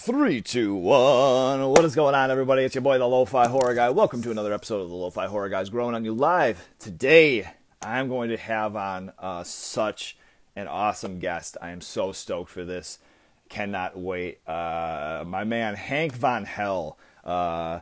Three, two, one. What is going on, everybody? It's your boy, the Lo-Fi Horror Guy. Welcome to another episode of the Lo-Fi Horror Guys, growing on you live. Today, I'm going to have on uh, such an awesome guest. I am so stoked for this. Cannot wait. Uh, my man Hank Von Hell, uh,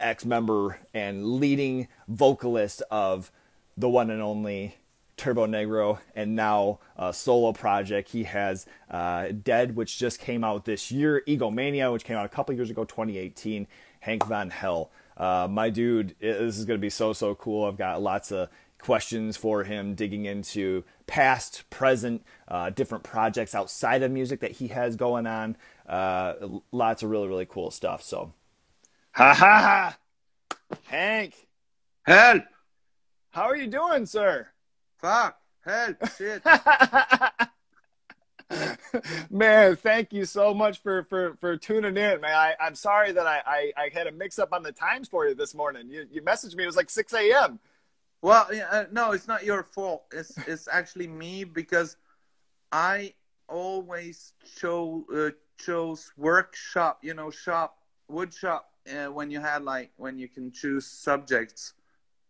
ex-member and leading vocalist of the one and only Turbonegro, and now a solo project. He has uh, Dead, which just came out this year, Egomania, which came out a couple years ago, 2018, Hank Von Hell. Uh, my dude, this is going to be so, so cool. I've got lots of questions for him, digging into past, present, uh, different projects outside of music that he has going on. Uh, lots of really, really cool stuff. So, ha ha ha! Hank! Help! How are you doing, sir? Fuck! Help! Shit! man, thank you so much for for for tuning in, man. I, I'm sorry that I, I, I had a mix up on the times for you this morning. You you messaged me. It was like 6 a.m. well, uh, no, it's not your fault. It's it's actually me because I always chose uh, chose workshop. You know, shop wood shop uh, when you had like when you can choose subjects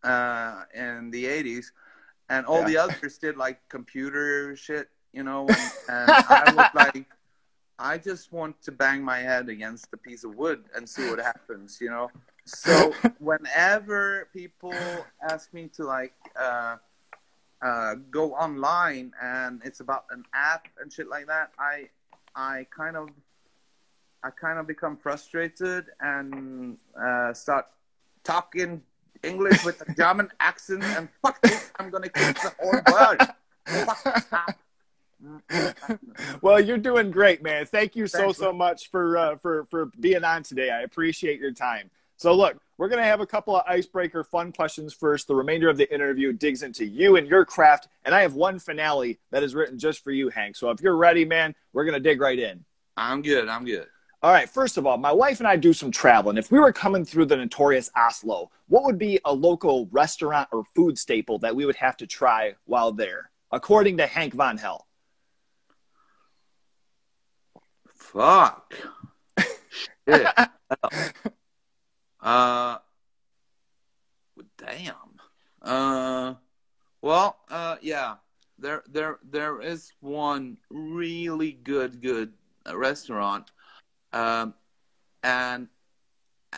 uh, in the 80s and all Yeah. the others did like computer shit, you know. And, and I was like, I just want to bang my head against a piece of wood and see what happens, you know. So whenever people ask me to like uh, uh, go online and it's about an app and shit like that, I I kind of I kind of become frustrated and uh, start talking English with a German accent and fuck this, I'm gonna kick the whole world. Well, you're doing great, man. Thank you so Thanks, so much for uh, for for being on today. I appreciate your time. So look, we're gonna have a couple of icebreaker fun questions first. The remainder of the interview digs into you and your craft, and I have one finale that is written just for you, Hank. So if you're ready, man, we're gonna dig right in. I'm good. I'm good. All right, first of all, my wife and I do some traveling. If we were coming through the notorious Oslo, what would be a local restaurant or food staple that we would have to try while there, according to Hank Von Hell? Fuck. Shit. uh. Damn. Uh. Well. Uh. Yeah. There. There. There is one really good, good restaurant. Um. And.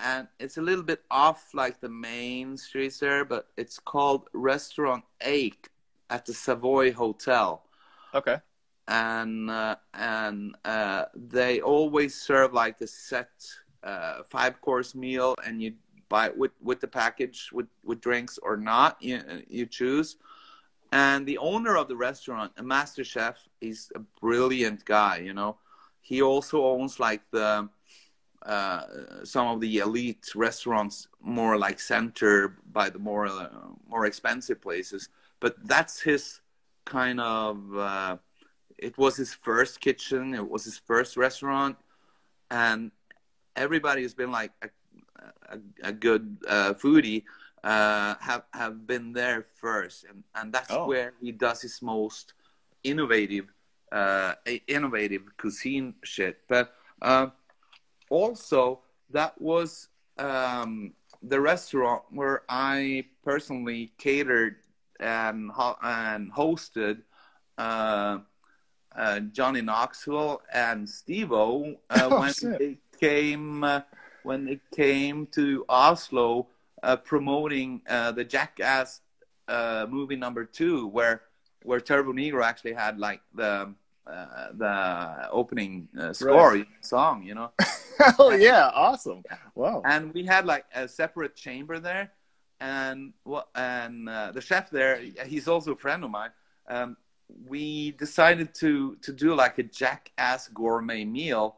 And it's a little bit off like the main streets there, but it's called Restaurant Eight at the Savoy Hotel Okay. and uh, and uh, they always serve like a set uh, five course meal, and you buy it with with the package with with drinks or not. You you choose. And the owner of the restaurant, a master chef, he's a brilliant guy. You know, he also owns like the uh, some of the elite restaurants, more like center by the more uh, more expensive places. But that's his kind of. Uh, it was his first kitchen. It was his first restaurant, and everybody who's been like a, a, a good uh, foodie uh, have have been there first, and and that's Oh. where he does his most innovative uh, innovative cuisine shit. But uh, also that was um, the restaurant where I personally catered and ho- and hosted. Uh, uh, Johnny Knoxville and Steve-O uh, Oh, when shit. they came uh, when they came to Oslo uh, promoting uh, the Jackass uh, movie number two, where where Turbonegro actually had like the uh, the opening uh, score song, you know. Hell yeah, awesome. Wow. and we had like a separate chamber there and what and uh, the chef there he's also a friend of mine um, we decided to to do like a jackass gourmet meal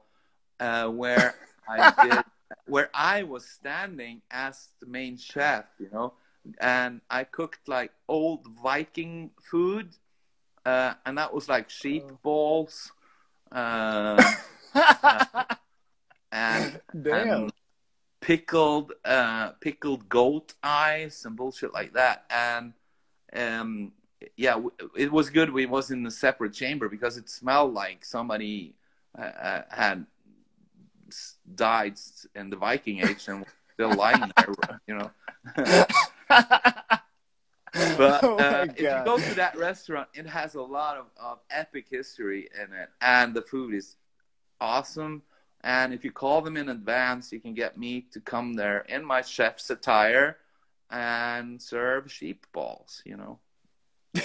uh, where i did where i was standing as the main chef you know and i cooked like old viking food uh, and that was like sheep balls uh, and Damn. and pickled uh pickled goat eyes and bullshit like that and um yeah w- it was good we was in a separate chamber because it smelled like somebody uh, uh, had died in the Viking Age and still lying there, you know. but Oh uh, if you go to that restaurant, it has a lot of, of epic history in it, and the food is awesome. And if you call them in advance, you can get me to come there in my chef's attire and serve sheep balls. You know.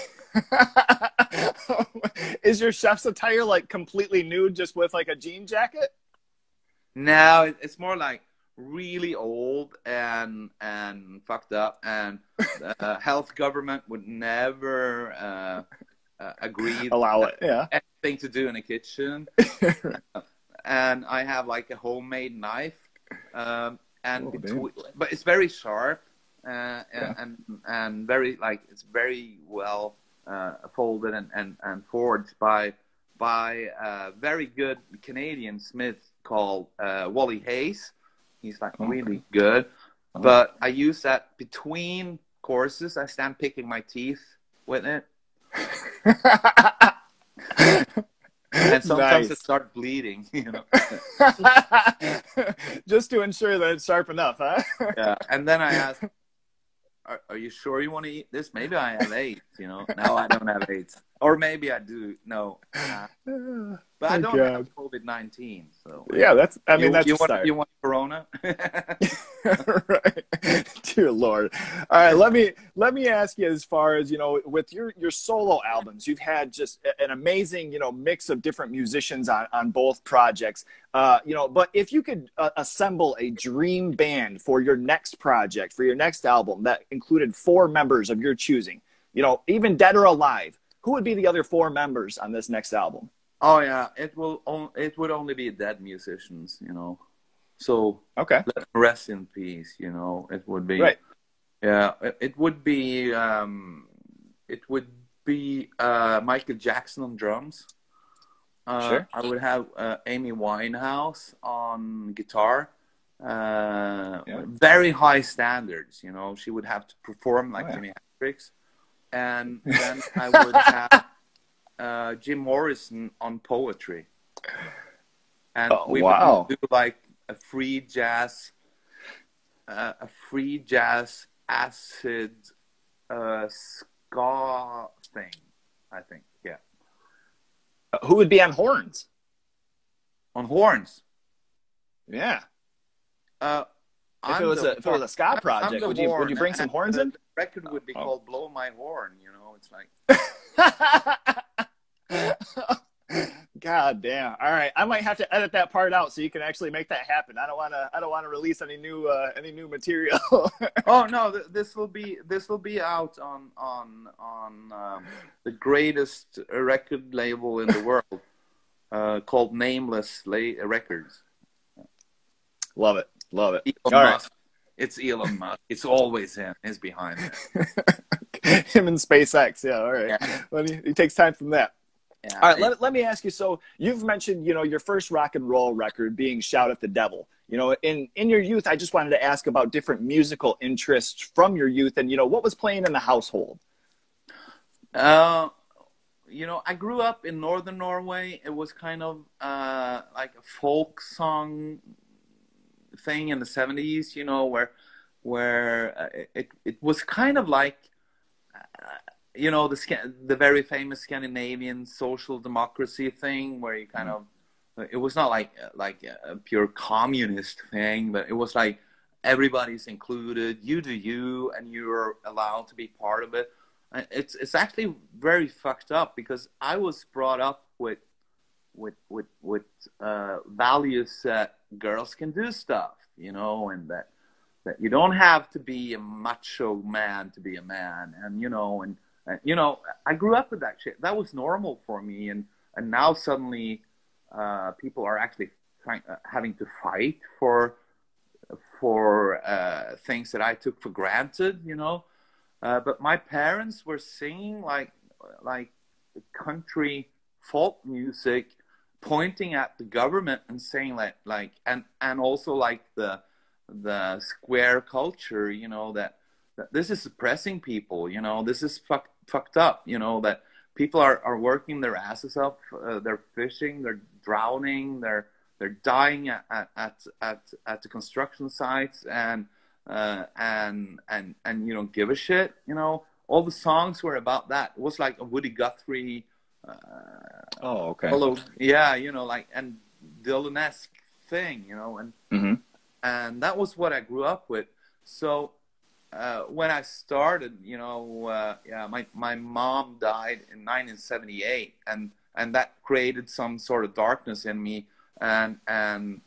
Is your chef's attire like completely nude, just with like a jean jacket? No, it's more like really old and and fucked up, and the uh, health government would never uh, uh, agree Allow it, yeah. anything to do in the kitchen. and I have like a homemade knife, um, and Oh, between, but it's very sharp uh, and, Yeah. and and very like it's very well uh, folded and, and, and forged by by a very good Canadian smith called uh, Wally Hayes. He's like Okay. really good, Oh. but I use that between courses. I stand picking my teeth with it, and sometimes Nice. it starts bleeding. You know. just to ensure that it's sharp enough, huh? yeah. And then I ask, are, are you sure you want to eat this? Maybe I have AIDS, you know? Now I don't have AIDS. Or maybe I do. No. Uh, but I don't God. have COVID 19. So. yeah, that's. I mean, you, that's you want, start. You want Corona? right. Dear Lord. All right, let me let me ask you as far as you know, with your your solo albums, you've had just an amazing you know mix of different musicians on on both projects. Uh, you know, but if you could uh, assemble a dream band for your next project, for your next album that included four members of your choosing, you know, even dead or alive, who would be the other four members on this next album? oh, yeah. It will. On, it would only be dead musicians, you know? So Okay. let them rest in peace, you know? It would be. Right. Yeah. It, it would be. Um, it would be uh, Michael Jackson on drums. Uh, Sure. I would have uh, Amy Winehouse on guitar. Uh, Yeah. Very high standards, you know. She would have to perform like Oh, yeah. Jimi Hendrix, and then I would have uh, Jim Morrison on poetry, and Oh, we wow. would do like a free jazz, uh, a free jazz acid uh, ska thing. I think, yeah, Who would be on horns? on horns. Yeah. Uh, If it was a if it was a ska project, would you would you bring some horns in? Record would be Oh. called "Blow My Horn." You know, it's like God damn! All right, I might have to edit that part out so you can actually make that happen. I don't want to. I don't want to release any new uh, any new material. oh no th- this will be this will be out on on on um, the greatest record label in the world uh, called nameless La- records love it, love it. elon All right. Musk it's elon musk it's always him he's behind it Him and SpaceX. Yeah. All right. Yeah. Well, he, he takes time from that. yeah. All right. Let, let me ask you. So you've mentioned, you know, your first rock and roll record being "Shout at the Devil." You know, in in your youth, I just wanted to ask about different musical interests from your youth, and you know, what was playing in the household. Uh, you know, I grew up in northern Norway. It was kind of uh, like a folk song thing in the seventies. You know, where where uh, it it was kind of like uh, you know the the very famous Scandinavian social democracy thing, where you kind of it was not like like a pure communist thing, but it was like everybody's included. You do you, and you're allowed to be part of it. And It's it's actually very fucked up because I was brought up with with with with uh, values that girls can do stuff, you know, and that that you don't have to be a macho man to be a man, and you know, and, and you know, I grew up with that shit. That was normal for me, and and now suddenly uh, people are actually trying, uh, having to fight for for uh, things that I took for granted, you know. Uh, but my parents were singing like like country folk music, pointing at the government and saying like like and and also like the the square culture, you know that, that this is suppressing people, you know this is fucked fucked up, you know that people are, are working their asses off, uh, they're fishing, they're drowning, they're they're dying at at at, at the construction sites and uh, and and and you don't give a shit. You know, all the songs were about that. It was like a Woody Guthrie. Uh, oh, okay. Hello, yeah, you know, like and Dylan-esque thing, you know, and mm-hmm. and that was what I grew up with. So uh, when I started, you know, uh, yeah, my my mom died in 1978, and and that created some sort of darkness in me, and and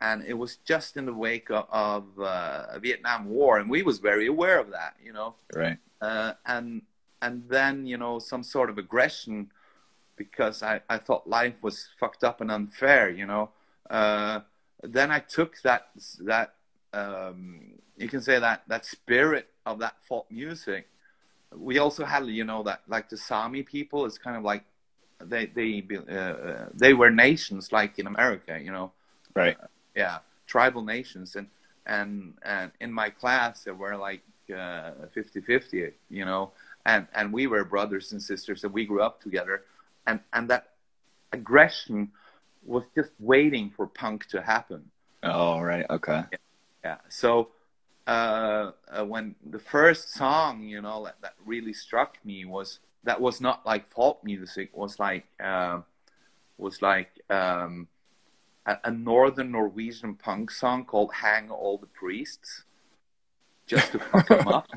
and it was just in the wake of, of uh, Vietnam War, and we was very aware of that, you know. Right. Uh, and and then you know some sort of aggression because I, I thought life was fucked up and unfair, you know. Uh, then I took that that um, you can say that that spirit of that folk music. We also had you know that like the Sami people is kind of like they they uh, they were nations like in America, you know. Right. Uh, yeah, tribal nations, and and and in my class there were like uh, 50-50, you know, and and we were brothers and sisters, and we grew up together, and and that aggression was just waiting for punk to happen. Oh right, okay. Yeah. yeah. So uh, uh, when the first song, you know, that, that really struck me was that was not like folk music. Was like uh, was like um, a, a, northern Norwegian punk song called "Hang All the Priests," just to fuck them up.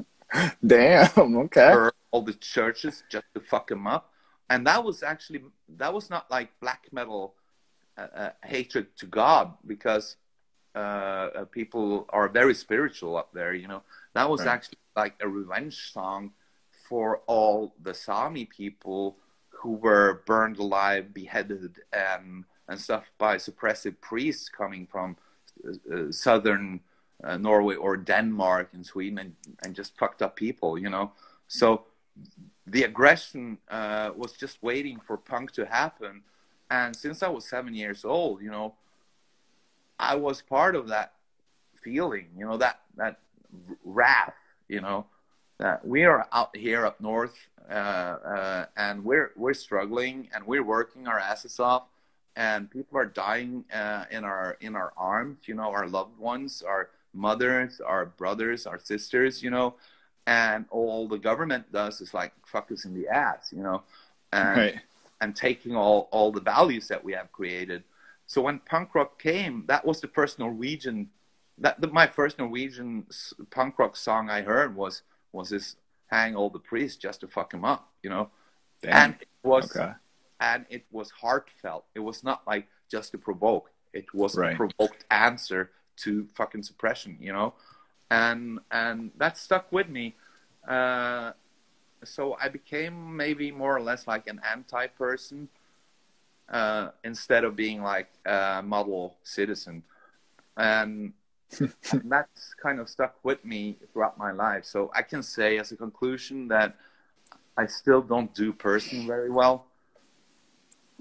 Damn. Okay. all the churches just to fuck them up, and that was actually that was not like black metal uh, uh hatred to God because uh, uh, people are very spiritual up there. You know, that was right. actually like a revenge song for all the Sami people who were burned alive, beheaded, and and stuff by suppressive priests coming from uh, southern uh, Norway or Denmark and Sweden, and and just fucked up people. You know, so the aggression uh, was just waiting for punk to happen. And since I was seven years old, you know, I was part of that feeling, you know, that that wrath, you know, that we are out here up north uh, uh, and we're we're struggling and we're working our asses off, and people are dying uh, in our in our arms, you know, our loved ones, our mothers, our brothers, our sisters, you know, and all the government does is like fuck us in the ass, you know, and right. and taking all all the values that we have created so when punk rock came, that was the first Norwegian, that the, my first Norwegian punk rock song I heard was was this "Hang All the Priests" just to fuck him up, you know. Damn. And it was okay. and it was heartfelt. It was not like just to provoke. It was right. a provoked answer to fucking suppression, you know. And and that stuck with me. Uh, so I became maybe more or less like an anti person uh, instead of being like a model citizen. And, and that's kind of stuck with me throughout my life. So I can say as a conclusion that I still don't do person very well.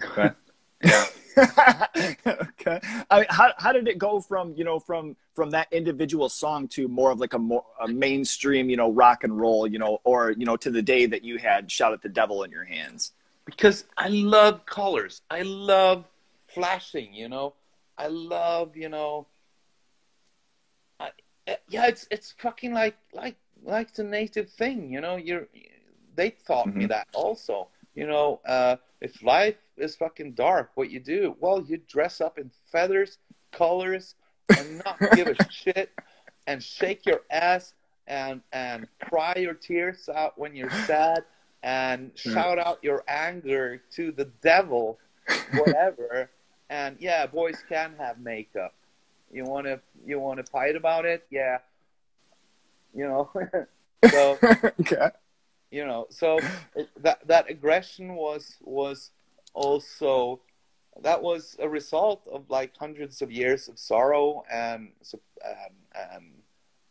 Okay. yeah. okay. I mean, how how did it go from you know from from that individual song to more of like a more a mainstream you know rock and roll you know or you know to the day that you had "Shout at the Devil" in your hands? because I love colors. I love flashing, you know. I love, you know. I, eh, yeah, it's it's fucking like like like the native thing, you know. You're they taught mm-hmm. me that also. You know, uh, if life is fucking dark, what you do? Well, you dress up in feathers, colors, and not give a shit, and shake your ass and and cry your tears out when you're sad and hmm. shout out your anger to the devil, whatever. and yeah, boys can have makeup. You want to you want to fight about it? Yeah. You know. so okay. You know, so it, that that aggression was was also that was a result of like hundreds of years of sorrow and and and,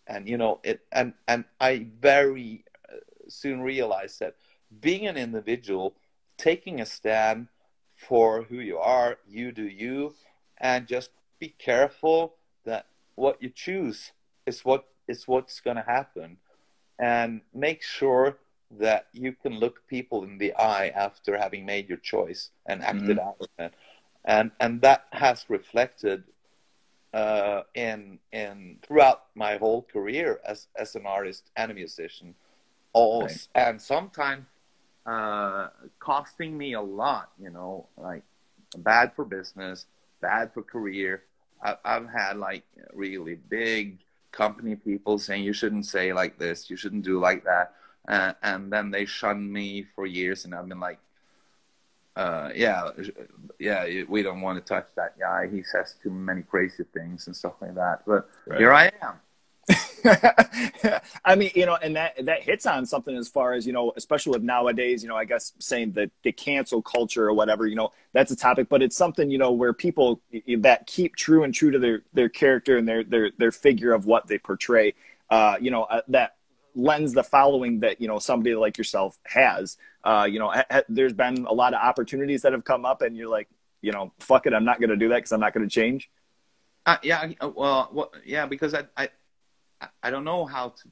and you know it and and I very uh, soon realized that being an individual, taking a stand for who you are, you do you, and just be careful that what you choose is what is what's going to happen, and make sure that you can look people in the eye after having made your choice and acted mm-hmm. out on it. and and that has reflected uh, in in throughout my whole career as as an artist and a musician, all right. and sometimes uh, costing me a lot. You know, like bad for business, bad for career. I, I've had like really big company people saying you shouldn't say like this, you shouldn't do like that, uh, and then they shunned me for years, and I've been like, uh, yeah, yeah, we don't want to touch that guy. He says too many crazy things and stuff like that. But right. here I am. I mean, you know, and that that hits on something as far as you know, especially with nowadays. You know, I guess saying that the cancel culture or whatever. You know, that's a topic, but it's something you know where people that keep true and true to their their character and their their their figure of what they portray. Uh, you know, uh, that lends the following that you know somebody like yourself has. Uh, you know, ha- ha- there's been a lot of opportunities that have come up, and you're like, you know, fuck it, I'm not going to do that because I'm not going to change. Uh, yeah, well, well, yeah, because I, I I don't know how to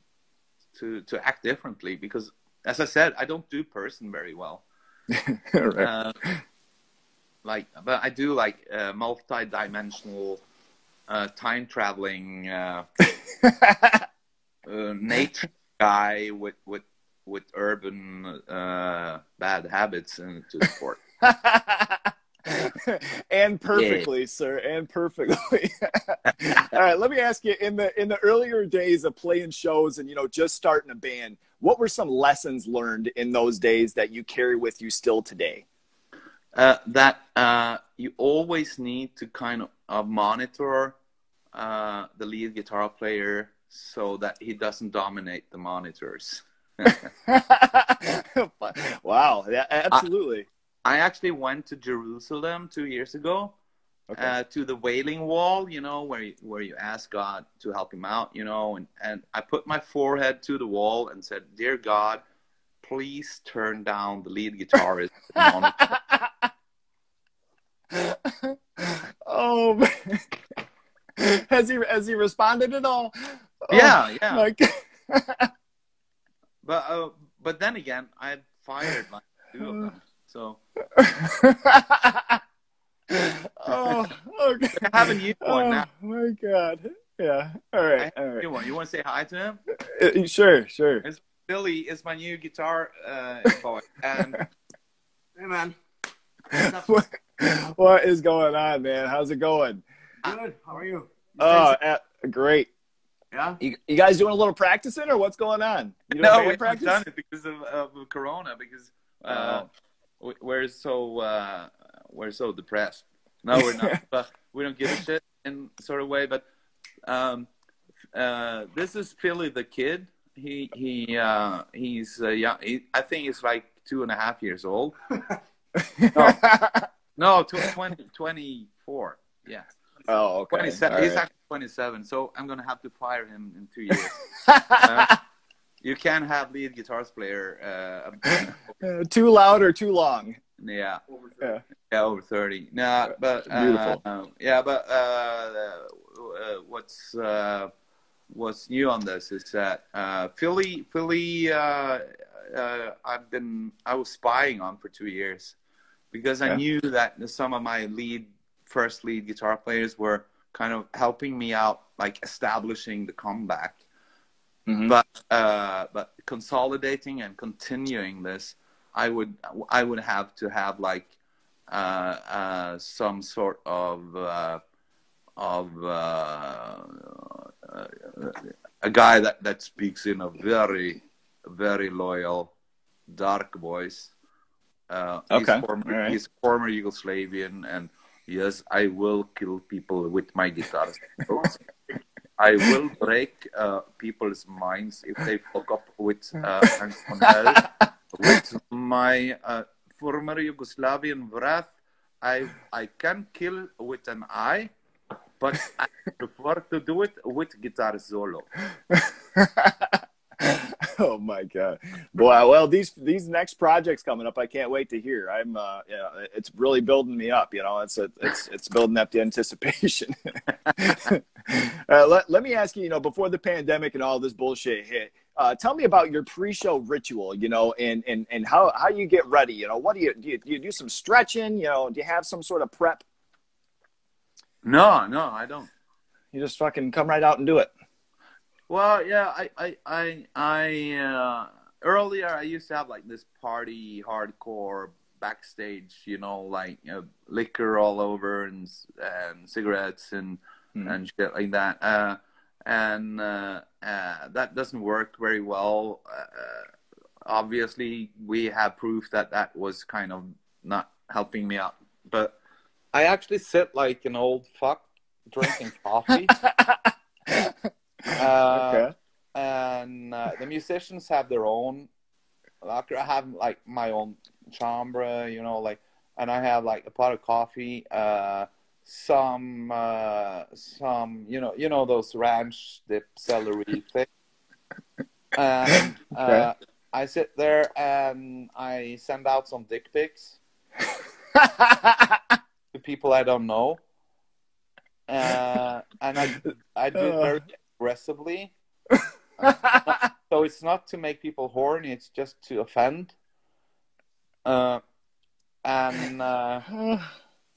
to to act differently because, as I said, I don't do person very well. right. uh, like, but I do like uh, multi-dimensional uh, time traveling uh, uh, nature guy with with with urban uh, bad habits into sport. and perfectly, yeah. sir, and perfectly. All right, let me ask you in the in the earlier days of playing shows and you know just starting a band, what were some lessons learned in those days that you carry with you still today? Uh, that uh, you always need to kind of uh, monitor uh, the lead guitar player so that he doesn't dominate the monitors. wow, yeah, absolutely. I actually went to Jerusalem two years ago okay. uh, to the Wailing Wall, you know, where you, where you ask God to help him out, you know, and, and I put my forehead to the wall and said, Dear God, please turn down the lead guitarist. oh, man. has he has he responded at all? Yeah, oh, yeah. Like... but uh, but then again, I fired like two of them. So. oh, okay. I have a new one oh, now. my god. Yeah. All right. All right. One. You want to say hi to him? Uh, sure. Sure. It's Billy is my new guitar uh, boy, and hey man. What, what is going on, man? How's it going? Good. How are you? Oh, uh, great. Yeah. You, you, guys doing a little practicing, or what's going on? You no, we haven't done it because of, of Corona. Because uh, oh we're so uh, we're so depressed. No, we're not. but we don't give a shit in sort of way. But um, uh, this is Philly the kid. He he uh, he's uh, young. He, I think he's like two and a half years old. no, no, 20, 24. Yeah. Oh, okay. 27. He's actually 27. So I'm gonna have to fire him in two years. uh, you can't have lead guitars player uh, too loud or too long. Yeah. Over yeah. yeah, over thirty. No, but uh, beautiful. Uh, yeah, but uh, uh, what's uh, what's new on this is that Philly, Philly, I've been I was spying on for two years because I yeah. knew that some of my lead first lead guitar players were kind of helping me out, like establishing the comeback Mm-hmm. But uh, but consolidating and continuing this, I would I would have to have like uh, uh, some sort of uh, of uh, a guy that, that speaks in a very very loyal dark voice. Uh, okay. He's former, right. he's former Yugoslavian, and yes, I will kill people with my guitar. I will break uh, people's minds if they fuck up with uh, with my uh, former Yugoslavian wrath. I I can kill with an eye, but I prefer to do it with guitar solo. oh my god, boy! Well, these these next projects coming up, I can't wait to hear. I'm, uh, yeah, it's really building me up. You know, it's a, it's it's building up the anticipation. uh, let let me ask you, you know, before the pandemic and all this bullshit hit, uh, tell me about your pre-show ritual. You know, and and and how how you get ready. You know, what do you do? You, do you do some stretching? You know, do you have some sort of prep No, no, I don't. You just fucking come right out and do it. Well, yeah, I, I, I, I uh, earlier I used to have like this party hardcore backstage, you know, like you know, liquor all over and and cigarettes and Hmm. and shit like that. Uh, and uh, uh, that doesn't work very well. Uh, obviously, we have proof that that was kind of not helping me out. But I actually sit like an old fuck drinking coffee. Uh, okay. and uh, the musicians have their own locker. I have like my own chambre, you know, like, and I have like a pot of coffee, uh, some, uh, some, you know, you know those ranch dip celery things. And uh, Okay. I sit there and I send out some dick pics to people I don't know. Uh, and I, I do it very aggressively. So it's not to make people horny; it's just to offend. Uh, and uh,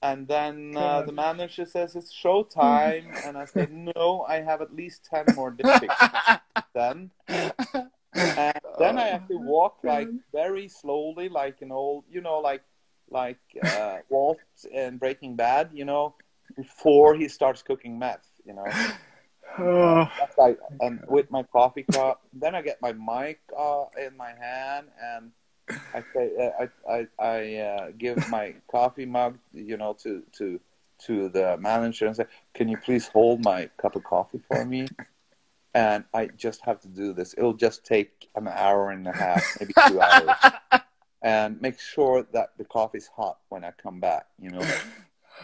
and then uh, the manager says it's showtime, and I say no, I have at least ten more dick. Then, and then I have to walk like very slowly, like an old, you know, like like uh, Walt in Breaking Bad, you know, before he starts cooking meth, you know. Oh. And with my coffee cup. Then I get my mic uh, in my hand, and I say, uh, I I, I uh, give my coffee mug, you know, to to to the manager and say, "Can you please hold my cup of coffee for me?" And I just have to do this. It'll just take an hour and a half, maybe two hours, and make sure that the coffee's hot when I come back, you know.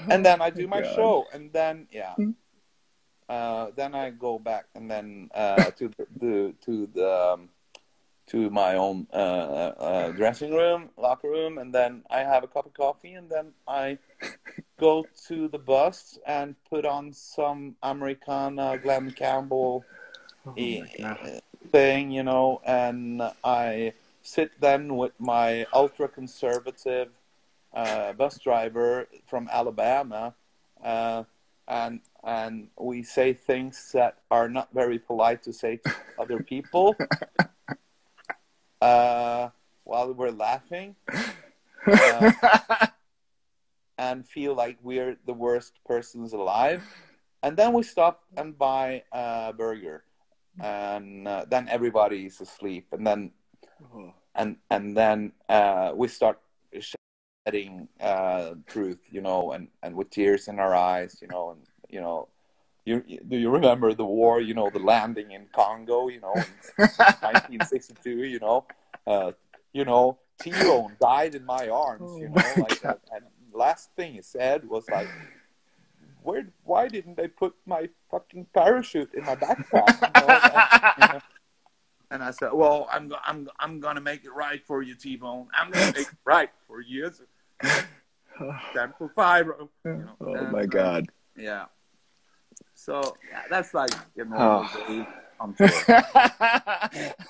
And then I do my God. show, and then yeah. Uh, then I go back and then uh, to the, the to the um, to my own uh, uh, dressing room, locker room, and then I have a cup of coffee, and then I go to the bus and put on some Americana Glen Campbell eh, thing, you know, and I sit then with my ultra conservative uh, bus driver from Alabama, uh, and and we say things that are not very polite to say to other people uh, while we're laughing. Uh, and feel like we're the worst persons alive. And then we stop and buy a burger, and uh, then everybody's asleep, and then and and then uh, we start shedding uh, truth, you know, and and with tears in our eyes, you know, and you know. You, do you remember the war? You know the landing in Congo. You know, in 1962. You know, uh, you know T-Bone died in my arms. Oh you know, like that. And last thing he said was like, "Where? Why didn't they put my fucking parachute in my backpack?" You know? and, you know, and I said, "Well, I'm go- I'm I'm gonna make it right for you, T-Bone. I'm gonna make it right for you." Stand for five. You know, Oh and, my uh, god. yeah. So yeah, that's like Oh. on tour.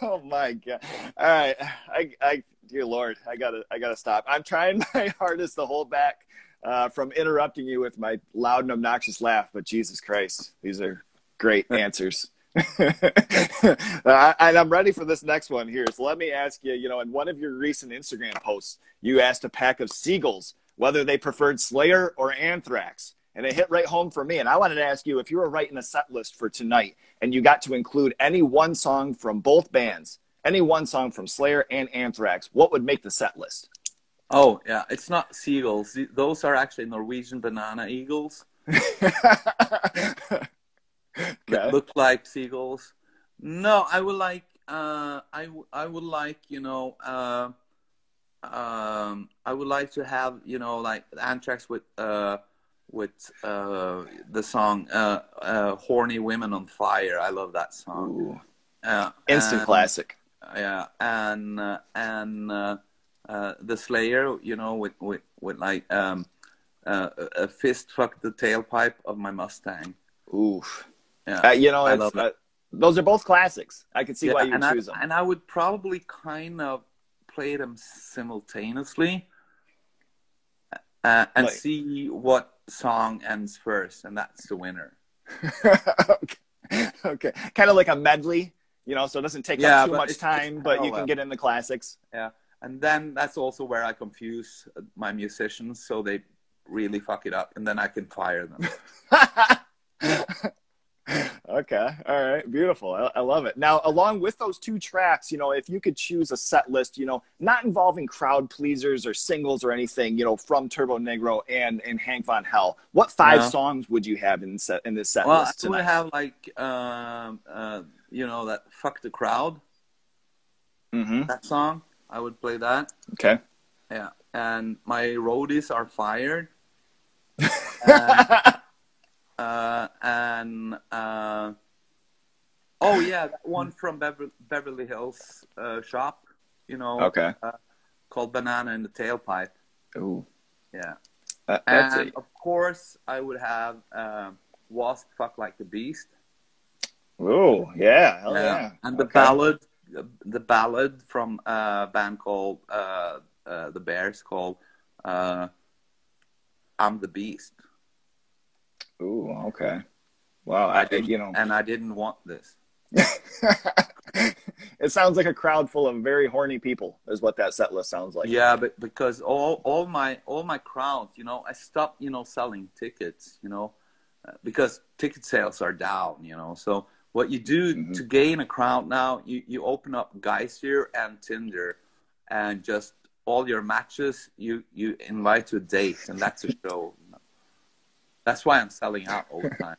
oh my god! All right, I, I, dear Lord, I gotta, I gotta stop. I'm trying my hardest to hold back uh, from interrupting you with my loud and obnoxious laugh, but Jesus Christ, these are great answers. Uh, and I'm ready for this next one here. So let me ask you, you know, in one of your recent Instagram posts, you asked a pack of seagulls whether they preferred Slayer or Anthrax. And it hit right home for me. And I wanted to ask you if you were writing a set list for tonight and you got to include any one song from both bands, any one song from Slayer and Anthrax, what would make the set list? Oh yeah, it's not seagulls. Those are actually Norwegian banana eagles. that Okay. look like seagulls. No, I would like. Uh, I w- I would like you know. Uh, um, I would like to have you know like Anthrax with uh with uh the song uh, uh "Horny Women on Fire." I love that song. Uh, instant and- classic. yeah and uh, and uh, uh, the slayer you know with with, with like um uh, a fist fuck the tailpipe of my mustang Oof. yeah you know, I it's, love it. uh, those are both classics. I can see Yeah, why you and would I, choose them. and I would probably kind of play them simultaneously uh, and Like- see what song ends first, and that's the winner. okay. okay. Kind of like a medley, you know, so it doesn't take Yeah, up too much time, but you can get in the classics. Yeah, and then that's also where I confuse my musicians, so they really fuck it up, and then I can fire them. okay. All right. Beautiful. I, I love it. Now, along with those two tracks, you know, if you could choose a set list, you know, not involving crowd pleasers or singles or anything, you know, from Turbonegro and, and Hank Von Hell, what five Yeah. songs would you have in set in this set well, I list would tonight? have like, um, uh, you know, that "fuck the crowd" mm-hmm. that song. I would play that. Okay. Yeah, and my roadies are fired. and, uh, and uh, oh yeah, one from Bever- Beverly Hills uh, Cop, you know, Okay. called Banana in the Tailpipe. Ooh. Yeah, that's and it. of course I would have uh, Wasp Fuck Like the Beast. Ooh. Yeah. Hell yeah. and the Okay. ballad, the ballad from a band called uh, uh, the Bears called uh, "I'm the Beast." Ooh. Okay. Wow. I I, didn't, you know. and I didn't want this. it sounds like a crowd full of very horny people, is what that set list sounds like. yeah, but because all all my all my crowds, you know, I stopped, you know, selling tickets, you know, uh, because ticket sales are down, you know. So what you do Mhm. to gain a crowd now, you you open up Geysir and Tinder, and just all your matches, you you invite to a date, and that's a show. That's why I'm selling out all the time.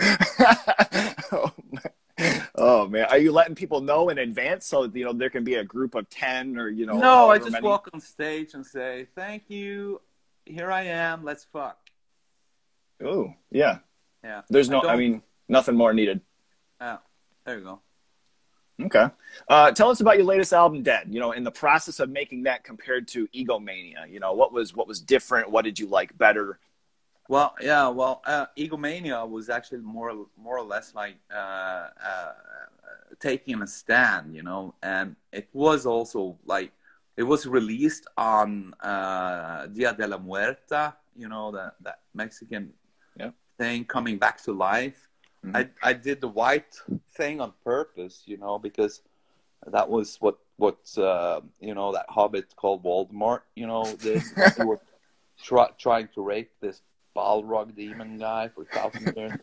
Oh, man. oh man, are you letting people know in advance so you know there can be a group of ten or you know? no, I just many? walk on stage and say, "Thank you, here I am, let's fuck." Oh yeah. Yeah, There's no, I, don't- mean, nothing more needed. Yeah, there you go. Okay. Uh, tell us about your latest album, Dead. You know, in the process of making that compared to Egomania, you know, what was what was different? What did you like better? Well, yeah, well, uh, Egomania was actually more, more or less like uh, uh, taking a stand, you know, and it was also like it was released on uh, Dia de la Muerta, you know, that that Mexican Yeah. thing coming back to life. Mhm. I I did the white thing on purpose, you know, because that was what what uh, you know that hobbit called Voldemort, you know, he was try, trying to rape this Balrog demon guy for a thousand years,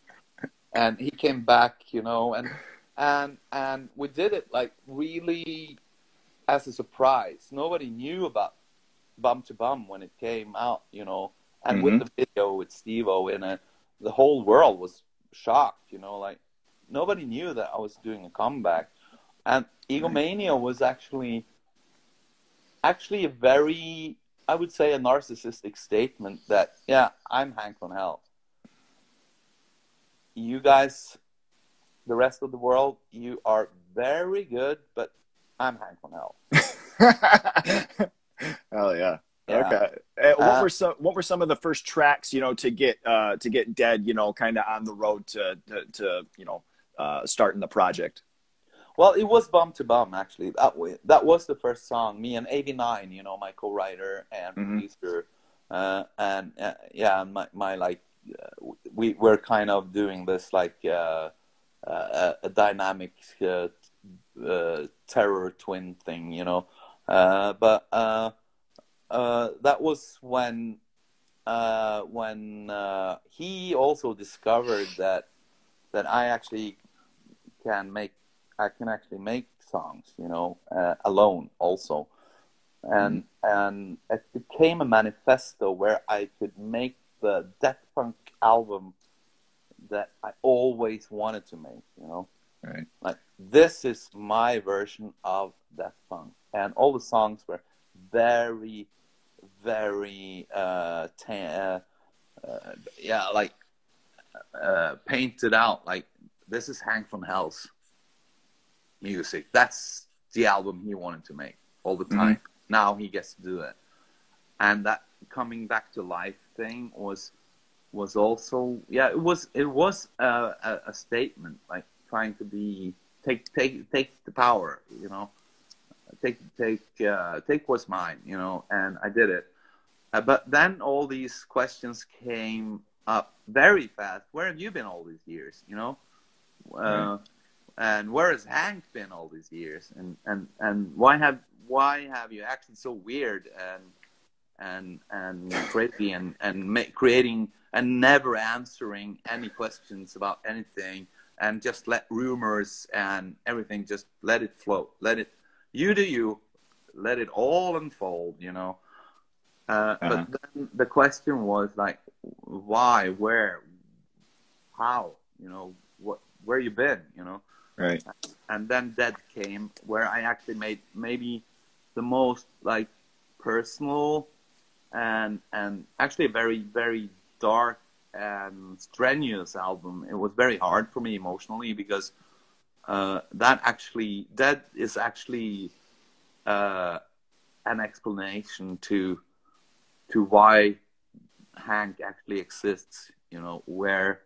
and he came back, you know, and and and we did it like really as a surprise. Nobody knew about Bum to Bum when it came out, you know, and with Mhm. the video with Steve-O in it, the whole world was shocked, you know, like nobody knew that I was doing a comeback. And Egomania was actually actually a very I would say a narcissistic statement that yeah, I'm Hank von Hell. You guys the rest of the world, you are very good, but I'm Hank von Hell. Hell yeah. Yeah. Okay. Uh, what were some What were some of the first tracks you know to get uh, to get Dead you know kind of on the road to to, to you know uh, starting the project? Well, it was Bum to Bum actually. That way, that was the first song. Me and AV9, you know, my co-writer and Mhm. producer, uh, and uh, yeah, my my like, uh, we were kind of doing this like uh, uh, a dynamic uh, uh, terror twin thing, you know. Uh, but uh, uh, that was when uh, when uh, he also discovered that that I actually can make I can actually make songs, you know, uh, alone also, and and it became a manifesto where I could make the death punk album that I always wanted to make, you know. Right. Like this is my version of death punk, and all the songs were very, very uh, uh, uh yeah, like uh, painted out. Like this is Hank von Hell's music. That's the album he wanted to make all the time. Now he gets to do it, and that coming back to life thing was was also yeah it was it was a, a, a statement like trying to be take take take the power you know take take uh, take what's mine you know and I did it uh, but then all these questions came up very fast. Where have you been all these years? You know, uh, and where has Hank been all these years? And and and why have why have you acted so weird and and and crazy and and creating and never answering any questions about anything and just let rumors and everything just let it float let it you do you let it all unfold you know uh, Uh-huh. but then the question was like why where how you know what where you been you know Right. and then Dead came, where I actually made maybe the most like personal and and actually a very very dark and strenuous album. It was very hard for me emotionally because uh, that actually that is actually uh, an explanation to to why Hank actually exists. You know where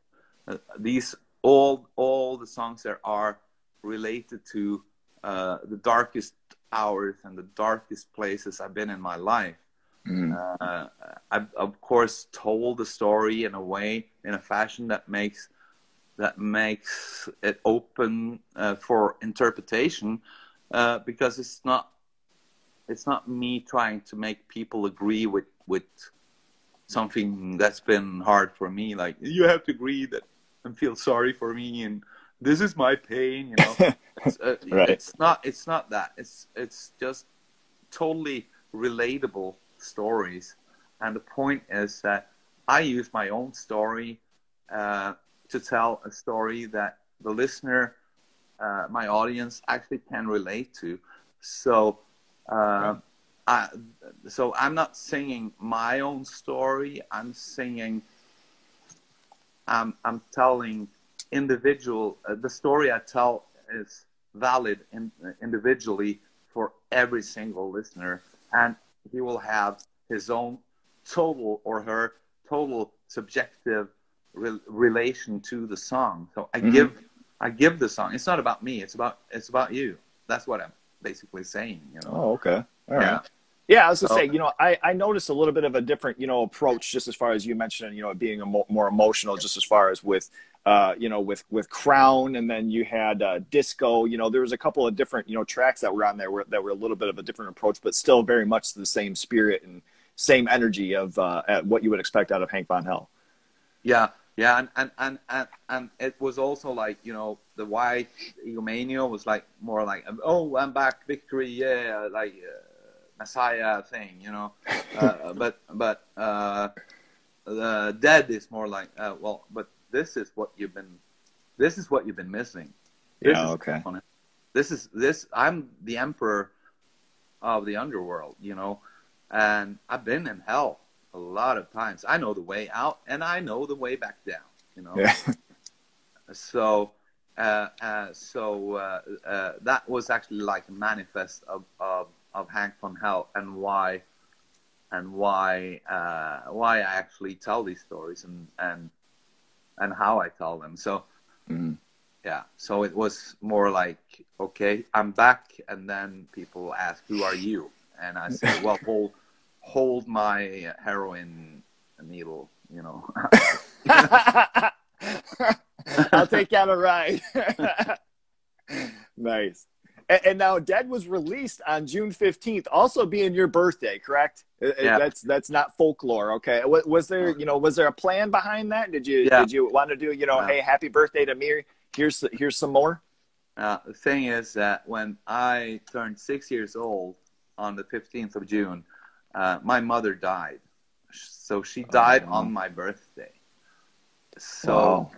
uh, these all all the songs there are related to uh, the darkest hours and the darkest places I've been in my life. Mhm. Uh, I've of course told the story in a way, in a fashion that makes that makes it open uh, for interpretation, uh, because it's not it's not me trying to make people agree with with something that's been hard for me. Like you have to agree that and feel sorry for me and this is my pain you know? It's, uh, Right. it's not it's not that. It's it's just totally relatable stories. And the point is that i use my own story uh, to tell a story that the listener uh, my audience actually can relate to. So uh, I, so i'm not singing my own story. I'm singing I'm I'm telling individual uh, the story I tell is valid in, individually for every single listener, and he will have his own total or her total subjective re- relation to the song. So I Mhm. give I give the song. It's not about me. It's about it's about you. That's what I'm basically saying. You know. Oh, okay. All right. Yeah. I was gonna So- say, you know, I, I noticed a little bit of a different, you know, approach just as far as you mentioned, you know, being a mo- more emotional, just as far as with, uh, you know, with with Crown, and then you had uh, Disco. You know, there was a couple of different, you know, tracks that were on there were, that were a little bit of a different approach, but still very much the same spirit and same energy of uh, at what you would expect out of Hank Von Hell. Yeah, yeah, and and and and, and it was also like you know the white egomania was like more like oh I'm back victory yeah like uh, messiah thing you know, uh, but but uh, the dead is more like uh, well but this is what you've been this is what you've been missing. This Yeah, is okay. This is this I'm the emperor of the underworld, you know, and I've been in hell a lot of times. I know the way out and I know the way back down, you know. Yeah. So, uh, uh, so uh, uh, that was actually like a manifest of, of, of Hank von Hell and why and why uh, why I actually tell these stories and and and how I tell them. So Mhm. yeah, so it was more like okay, I'm back, and then people ask, "Who are you?" And I say, "Well, hold hold my heroin needle," you know. I'll take on a ride. nice. And, and now Dead was released on June 15th, also being your birthday, correct? Uh, uh, Yeah. That's that's not folklore, okay? Was, was there, you know, was there a plan behind that? Did you Yeah. did you want to do, you know, Yeah. hey, happy birthday to me? Here's here's some more. Uh, the thing is that when I turned six years old on the 15th of June, uh, my mother died. So she died Oh. on my birthday. So.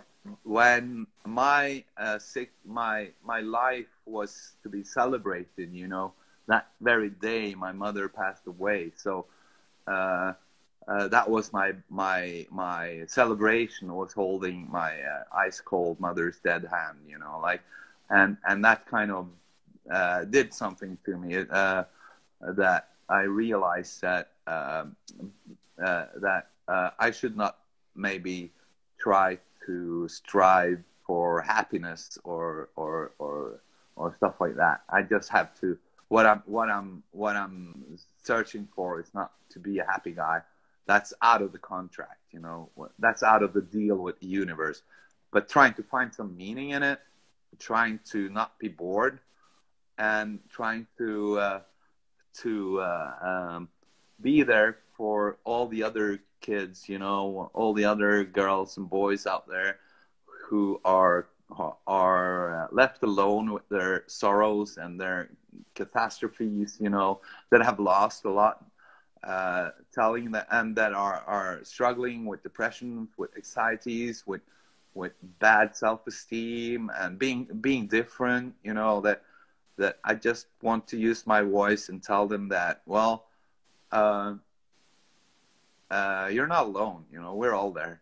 When my uh, sick my my life was to be celebrated, you know, that very day my mother passed away. So uh, uh, that was my my my celebration was holding my uh, ice cold mother's dead hand, you know, like, and and that kind of uh, did something to me uh, that I realized that um, that I should not maybe try to strive for happiness or or or or stuff like that. I just have to what I'm what I'm what I'm searching for is not to be a happy guy. that's out of the contract. You know, that's out of the deal with the universe. But trying to find some meaning in it, trying to not be bored, and trying to uh, to uh, um, be there for all the other kids, you know, all the other girls and boys out there who are are left alone with their sorrows and their catastrophes, you know, that have lost a lot, uh, telling that and that are are struggling with depression, with anxieties, with with bad self-esteem and being being different, you know, that that I just want to use my voice and tell them that, well, uh, uh, you're not alone. You know, we're all there,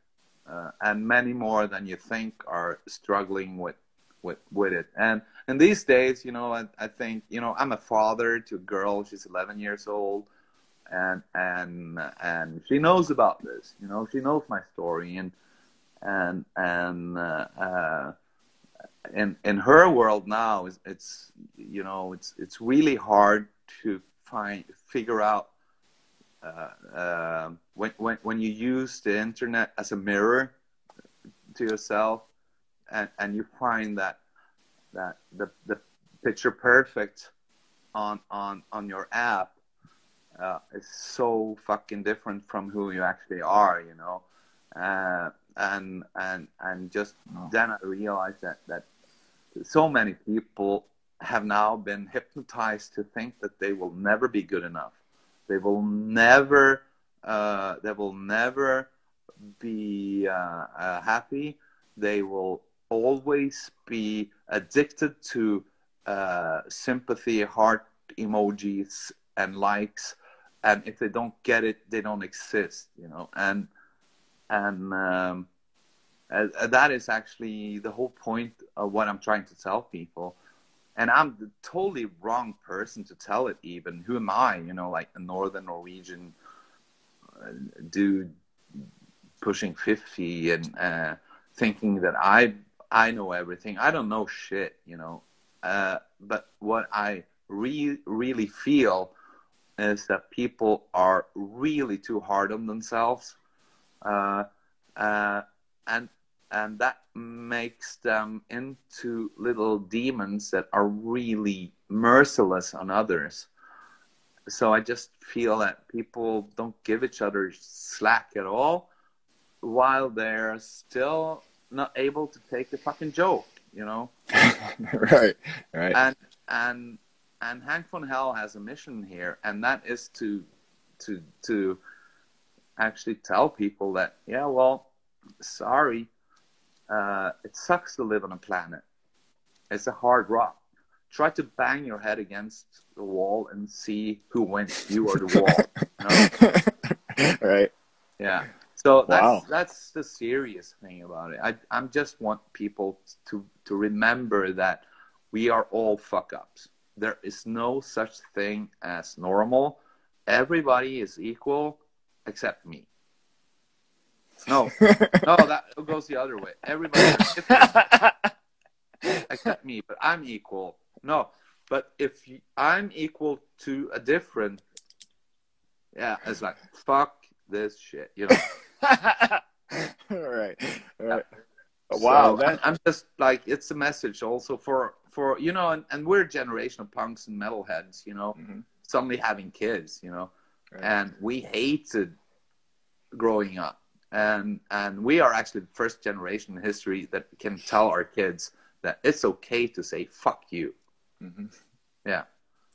uh, and many more than you think are struggling with with with it. And in these days, you know, I, I think you know I'm a father to a girl. She's 11 years old, and and and she knows about this. You know, she knows my story, and and and uh, uh, in in her world now, it's, it's you know it's it's really hard to find figure out uh, uh, when, when, when you use the internet as a mirror to yourself and, and you find that that the, the picture perfect on on on your app uh, is so fucking different from who you actually are you know uh, and and and just oh. then I realized that that so many people have now been hypnotized to think that they will never be good enough they will never, uh, they will never be uh, uh, happy. They will always be addicted to uh, sympathy, heart emojis, and likes. And if they don't get it, they don't exist. You know, and and um, that is actually the whole point of what I'm trying to tell people and I'm the totally wrong person to tell it. Even who am I? You know, like a Northern Norwegian uh, dude pushing fifty and uh, thinking that I I know everything. I don't know shit. You know, uh, but what I re- really feel is that people are really too hard on themselves, uh, uh, and and that makes them into little demons that are really merciless on others. So I just feel that people don't give each other slack at all while they're still not able to take the fucking joke, you know? right, right. And and and Hank von Hell has a mission here, and that is to to to actually tell people that, yeah, well, sorry, uh, it sucks to live on a planet. It's a hard rock. Try to bang your head against the wall and see who wins, you or the wall. You know? right. Yeah. So that's wow. that's the serious thing about it. I I just want people to to remember that we are all fuck ups. There is no such thing as normal. Everybody is equal except me. No, no, that goes the other way. Everybody except me, but I'm equal. No, but if I'm equal to a different, yeah, it's like fuck this shit, you know. all right, all right. Wow, so I'm, I'm, just like it's a message also for for you know, and, and we're a generation of punks and metalheads, you know, mm-hmm. suddenly having kids, you know, right. and we hated growing up and and we are actually the first generation in history that can tell our kids that it's okay to say fuck you. Mm-hmm. yeah.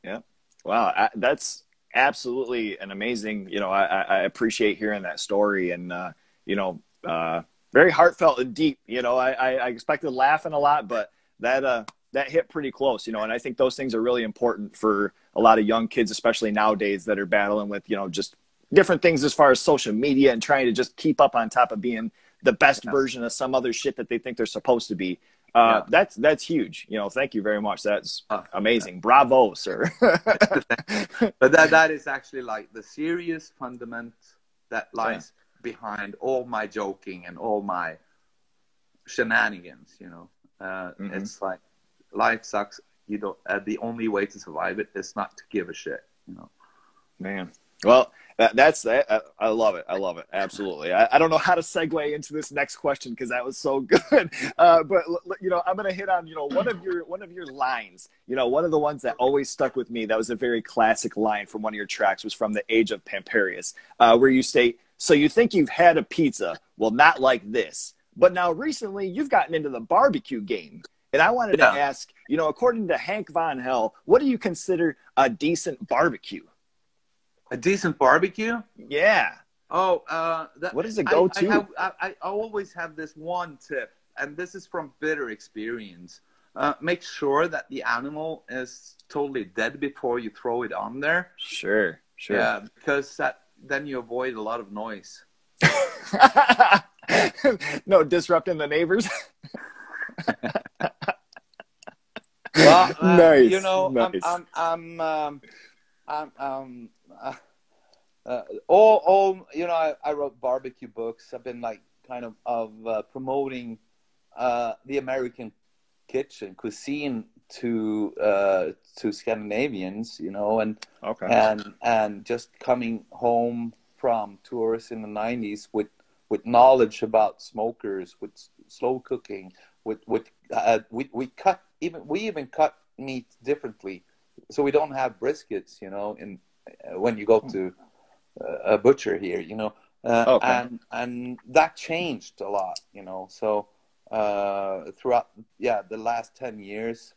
Yeah. Wow. I, that's absolutely an amazing you know I, I appreciate hearing that story. And uh, you know uh, very heartfelt and deep you know I, I expected laughing a lot but that uh that hit pretty close you know and i think those things are really important for a lot of young kids especially nowadays that are battling with you know just different things as far as social media and trying to just keep up on top of being the best yes. version of some other shit that they think they're supposed to be. Uh, yeah. That's that's huge. You know, thank you very much. That's uh, amazing. Yeah. Bravo, sir. but that that is actually like the serious fundament that lies yeah. behind all my joking and all my shenanigans. You know, uh, mm-hmm. it's like life sucks. You don't. Uh, the only way to survive it is not to give a shit. You know. Man, Well, that, that's that. I love it. I love it. Absolutely. I, I don't know how to segue into this next question because that was so good. Uh, but you know, I'm going to hit on you know one of your one of your lines. You know, one of the ones that always stuck with me. That was a very classic line from one of your tracks. Was from the Age of Pamparius, uh, where you state, "So you think you've had a pizza? Well, not like this." But now recently, you've gotten into the barbecue game. And I wanted yeah. to ask, you know, according to Hank Von Hell, what do you consider a decent barbecue? A decent barbecue? Yeah. Oh, uh, that, what is a go-to? I, I, I, I, always have this one tip, and this is from bitter experience. Uh, make sure that the animal is totally dead before you throw it on there. Sure, sure. Yeah, because that then you avoid a lot of noise. no disrupting the neighbors. well, uh, nice. You know, nice. I'm, I'm, I'm, um, I'm, um, uh, uh, all, all, you know, I, I, wrote barbecue books. I've been like kind of of uh, promoting uh, the American kitchen cuisine to uh, to Scandinavians, you know, and okay. and and just coming home from tours in the '90s with with knowledge about smokers, with slow cooking, with with uh, we we cut even we even cut meat differently, so we don't have briskets, you know, in when you go hmm. to uh, a butcher here, you know, uh, okay. and and that changed a lot, you know. So uh, throughout, yeah, the last ten years,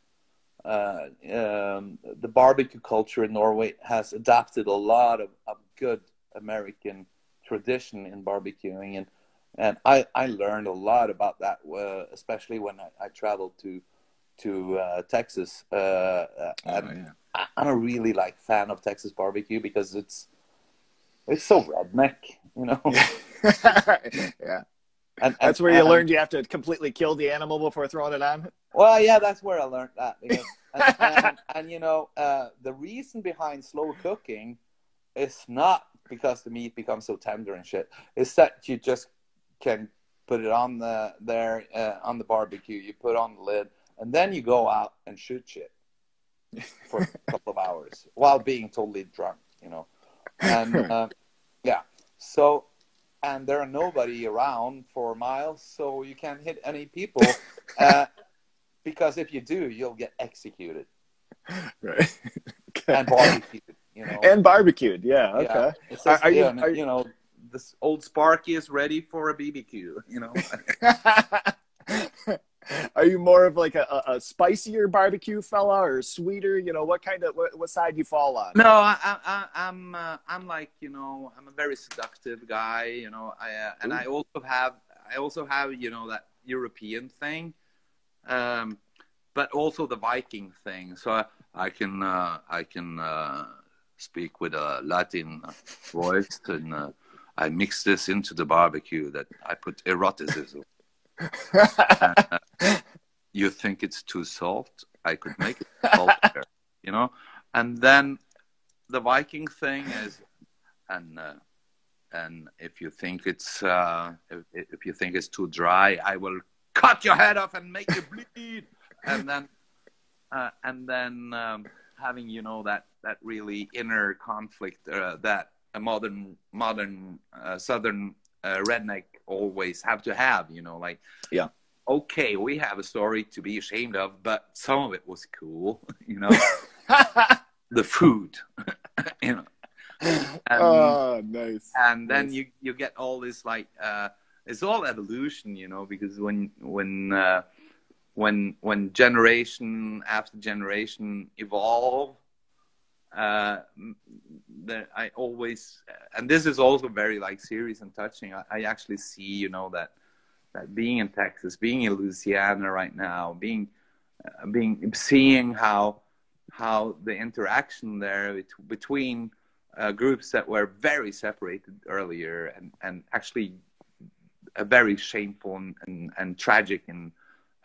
uh, um, the barbecue culture in Norway has adopted a lot of, of good American tradition in barbecuing, and and I I learned a lot about that, uh, especially when I, I traveled to to uh, Texas. Uh, uh oh, yeah. I, am a really like fan of Texas barbecue because it's it's so redneck, you know. yeah. And, that's where you and, learned you have to completely kill the animal before throwing it on. Well, yeah, that's where I learned that. Because, and, and, you know, uh, the reason behind slow cooking is not because the meat becomes so tender and shit. It's that you just can put it on the there uh, on the barbecue. You put on the lid, and then you go out and shoot shit for a couple of hours while being totally drunk, you know. And uh, yeah, so and there are nobody around for miles, so you can't hit any people. Uh, because if you do, you'll get executed. Right. okay. And barbecued, you know. And barbecued, yeah. Okay. Yeah. Says, are, you, are, you know, this old Sparky is ready for a BBQ, you know. Are you more of like a, a, spicier barbecue fella or sweeter? You know, what kind of what, what side do you fall on? No, I, I, I'm uh, I'm like you know I'm a very seductive guy. You know, I uh, and I also have I also have you know that European thing, um, but also the Viking thing. So I, I can uh, I can uh, speak with a Latin voice and uh, I mix this into the barbecue that I put eroticism. Uh, you think it's too salt? I could make it saltier, you know. And then the Viking thing is, and uh, and if you think it's uh, if, if you think it's too dry, I will cut your head off and make you bleed. and then uh, and then um, having you know that that really inner conflict uh, that a modern modern uh, southern uh, redneck always have to have you know like yeah. okay we have a story to be ashamed of but some of it was cool you know? The food you know? And, oh nice and then nice. you you get all this like uh it's all evolution you know because when when uh when when generation after generation evolve uh, I always, and this is also very like serious and touching. I, I, actually see, you know, that that being in Texas, being in Louisiana right now, being uh, being seeing how how the interaction there between uh, groups that were very separated earlier and and actually a very shameful and, and, and tragic and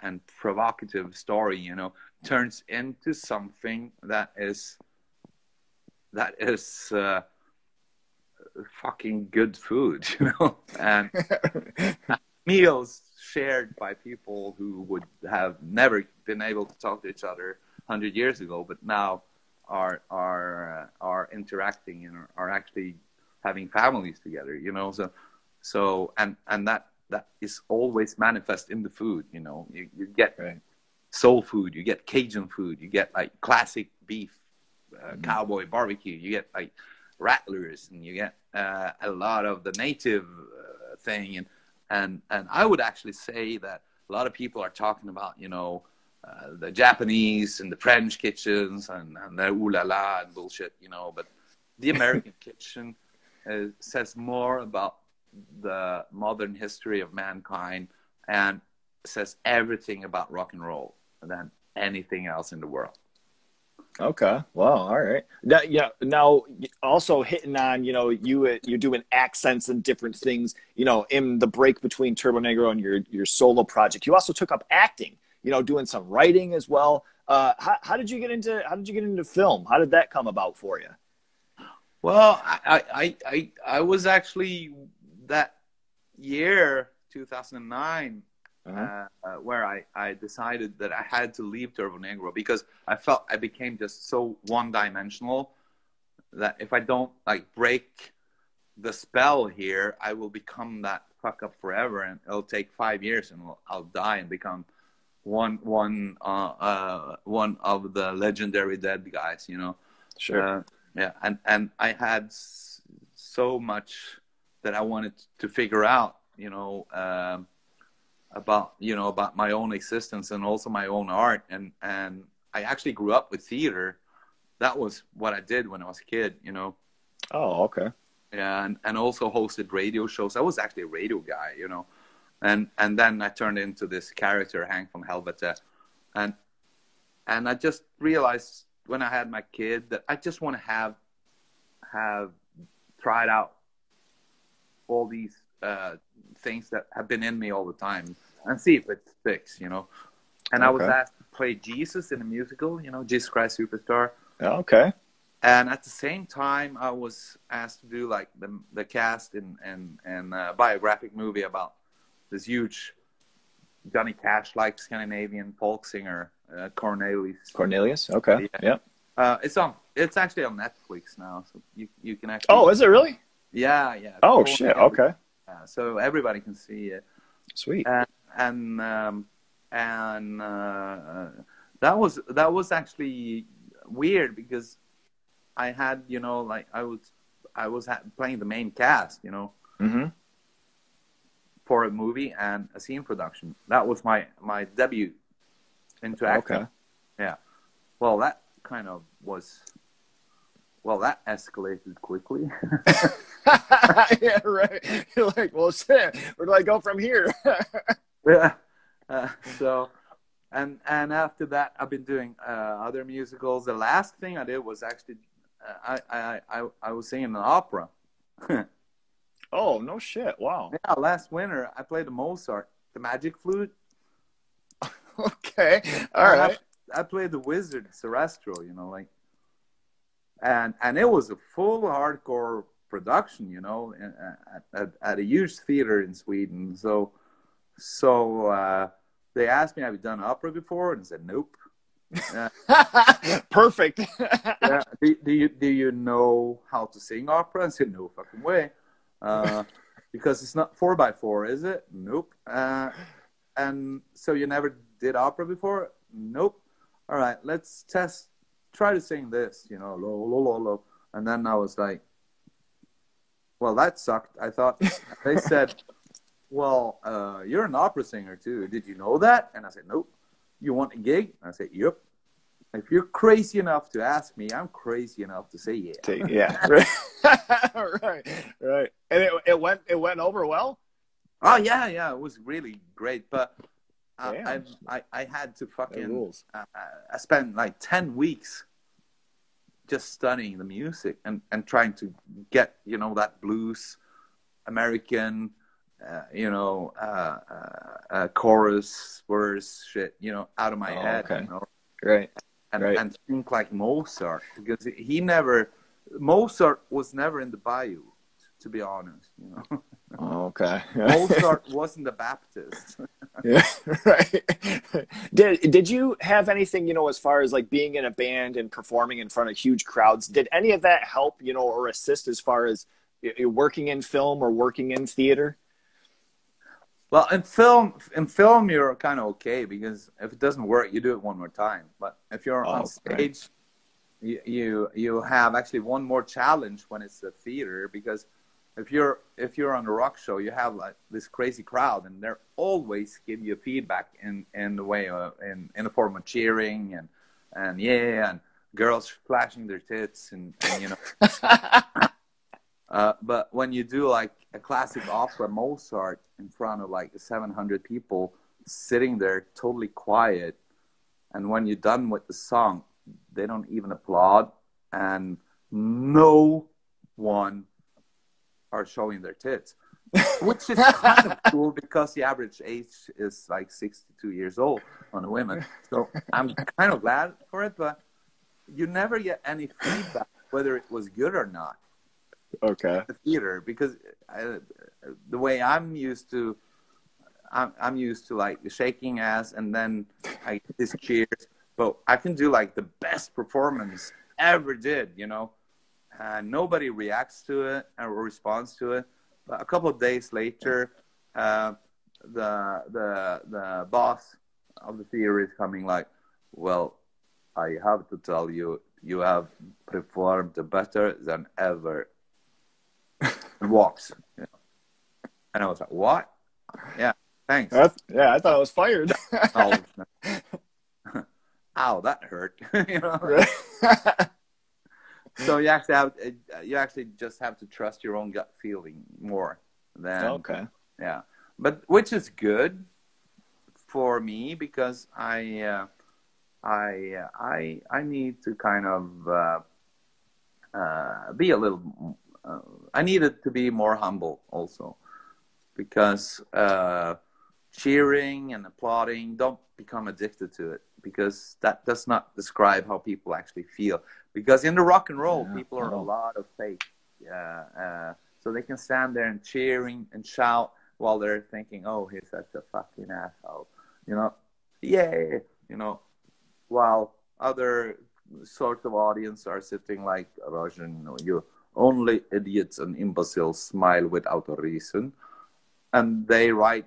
and provocative story, you know, turns into something that is that is uh, fucking good food, you know, and meals shared by people who would have never been able to talk to each other hundred years ago, but now are are uh, are interacting and are, are actually having families together. You know, so so and and that that is always manifest in the food. You know, you you get Right. soul food, you get Cajun food, you get like classic beef, uh, cowboy barbecue, you get like rattlers, and you get uh, a lot of the native uh, thing, and and and I would actually say that a lot of people are talking about you know uh, the Japanese and the French kitchens and, and the ooh la la and bullshit, you know, but the American kitchen uh, says more about the modern history of mankind and says everything about rock and roll than anything else in the world. Okay. Wow. All right. Now, yeah. Now, also hitting on, you know, you you're doing accents and different things. You know, in the break between Turbonegro and your your solo project, you also took up acting. You know, doing some writing as well. Uh, how how did you get into how did you get into film? How did that come about for you? Well, I, I, I, I was actually that year, 2009, Uh-huh. uh, uh, where I, I decided that I had to leave Turbonegro because I felt I became just so one dimensional that if I don't like break the spell here, I will become that fuck up forever, and it'll take five years, and I'll, I'll die and become one one uh, uh, one of the legendary dead guys, you know. Sure. Uh, yeah, and and I had s- so much that I wanted to figure out, you know, um, about you know about my own existence and also my own art, and and I actually grew up with theater. That was what I did when I was a kid, you know. oh, okay. Yeah, and, and also hosted radio shows. I was actually a radio guy, you know, and and then I turned into this character, Hank from Helvete, and and I just realized when I had my kid that I just want to have have tried out all these uh, things that have been in me all the time and see if it sticks, you know. And I was asked to play Jesus in a musical, you know, Jesus Christ Superstar Okay. and at the same time i was asked to do like the the cast in in in a biographic movie about this huge johnny cash like scandinavian folk singer uh, cornelis Cornelius. Okay. Yeah. Yep. uh, it's on it's actually on netflix now so you you can actually Oh, is it really? yeah yeah Oh Cornelis. shit. Okay. Yeah, so everybody can see it Sweet. and and um, and uh, that was that was actually weird because I had you know like I was I was playing the main cast you know Mm-hmm. for a movie and a scene production. That was my my debut into acting. Okay. Yeah. Well, that kind of was. Well, that escalated quickly. yeah. Right. You're like, well, shit. Where do I go from here? yeah. Uh, so, and and after that, I've been doing uh, other musicals. The last thing I did was actually, uh, I, I I I was singing an opera. oh no shit. Wow. Yeah, last winter I played the Mozart, the Magic Flute. Okay. All right. I, I played the Wizard, Celestial. You know, like, and and it was a full hardcore production. You know, at at, at a huge theater in Sweden. So, so uh, they asked me, "Have you done opera before?" And I said, "Nope." Perfect. yeah. do, do you do you know how to sing opera? I said, no fucking way, uh, because it's not four by four, is it? Nope. Uh, and so you never did opera before? Nope. All right, let's test. Try to sing this, you know, lo lo lo lo. And then I was like, well, that sucked. I thought they said, well, uh, you're an opera singer too. Did you know that? And I said, nope. You want a gig? I said, yep. If you're crazy enough to ask me, I'm crazy enough to say yeah. Yeah. Right. right. Right. And it, it went it went over well. Oh yeah, yeah, it was really great. But I, I, had to fucking. rules. Uh, I spent like ten weeks just studying the music and and trying to get you know that blues, American, uh, you know, uh, uh, uh, chorus, verse, shit, you know, out of my Oh, head. okay. You know? Right. and, Right. and think like Mozart because he never Mozart was never in the bayou to be honest you know Oh, okay. Mozart wasn't a Baptist yeah, right. Did did you have anything, you know, as far as like being in a band and performing in front of huge crowds? Did any of that help, you know, or assist as far as working in film or working in theater? Well, in film, in film, you're kind of okay because if it doesn't work, you do it one more time. But if you're Oh, on stage, you, you you have actually one more challenge when it's a theater because if you're if you're on a rock show, you have like this crazy crowd, and they're always give you feedback in in the way of, in in the form of cheering and and yeah and girls flashing their tits and, and you know. Uh, but when you do like a classic opera Mozart in front of like 700 people sitting there totally quiet, and when you're done with the song, they don't even applaud, and no one are showing their tits, which is kind of cool because the average age is like 62 years old on the women. So I'm kind of glad for it, but you never get any feedback whether it was good or not Okay. the theater because I, the way I'm used to, I'm, I'm used to like shaking ass and then I get these cheers. But I can do like the best performance ever did, you know, and nobody reacts to it or responds to it. But a couple of days later, uh, the the the boss of the theater is coming like, well, I have to tell you, you have performed better than ever and walks. You know. And I was like, what? Yeah, thanks. That's, yeah, I thought I was fired. Oh, Ow, that hurt. you know. So you actually have you actually just have to trust your own gut feeling more than okay. yeah. But which is good for me because I uh, I uh, I I need to kind of uh, uh, be a little. Uh, I needed to be more humble also because uh, cheering and applauding don't become addicted to it because that does not describe how people actually feel. Because in the rock and roll, Yeah, people are a lot of fake. Yeah, uh, so they can stand there and cheering and shout while they're thinking, "Oh, he's such a fucking asshole," you know, yay, you know, while other sorts of audience are sitting like Rajan, you know, you only idiots and imbeciles smile without a reason, and they write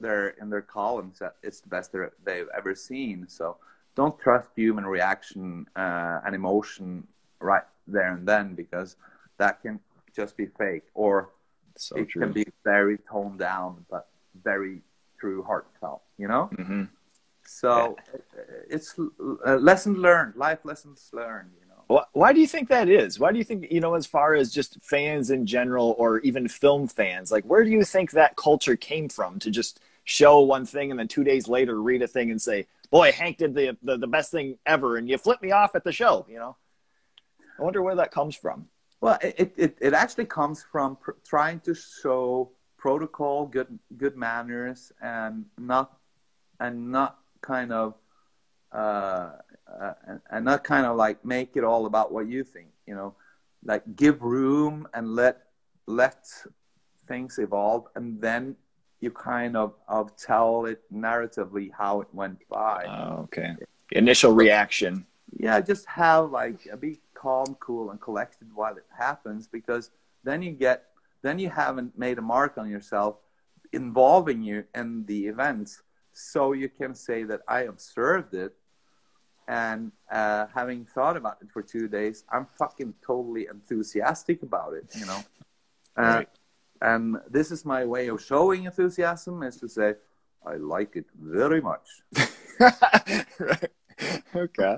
their in their columns that it's the best they've ever seen. So don't trust human reaction uh, and emotion right there and then because that can just be fake or So it true. can be very toned down but very true heartfelt. You know. hmm So uh, it's uh, lessons learned, life lessons learned. Why do you think that is? Why do you think, you know, as far as just fans in general or even film fans, like where do you think that culture came from to just show one thing and then two days later read a thing and say, boy, Hank did the, the, the best thing ever and you flip me off at the show, you know? I wonder where that comes from. Well, it, it, it actually comes from pr- trying to show protocol, good good manners, and not and not kind of uh, uh, and, and not kind of like make it all about what you think. You know, like give room and let let things evolve, and then you kind of of tell it narratively how it went by Oh, okay. Initial reaction. yeah, just have like be calm, cool, and collected while it happens because then you get then you haven't made a mark on yourself involving you in the events, so you can say that I observed it, and uh, having thought about it for two days, I'm fucking totally enthusiastic about it, you know. Uh, Right. And this is my way of showing enthusiasm is to say, I like it very much. right. Okay.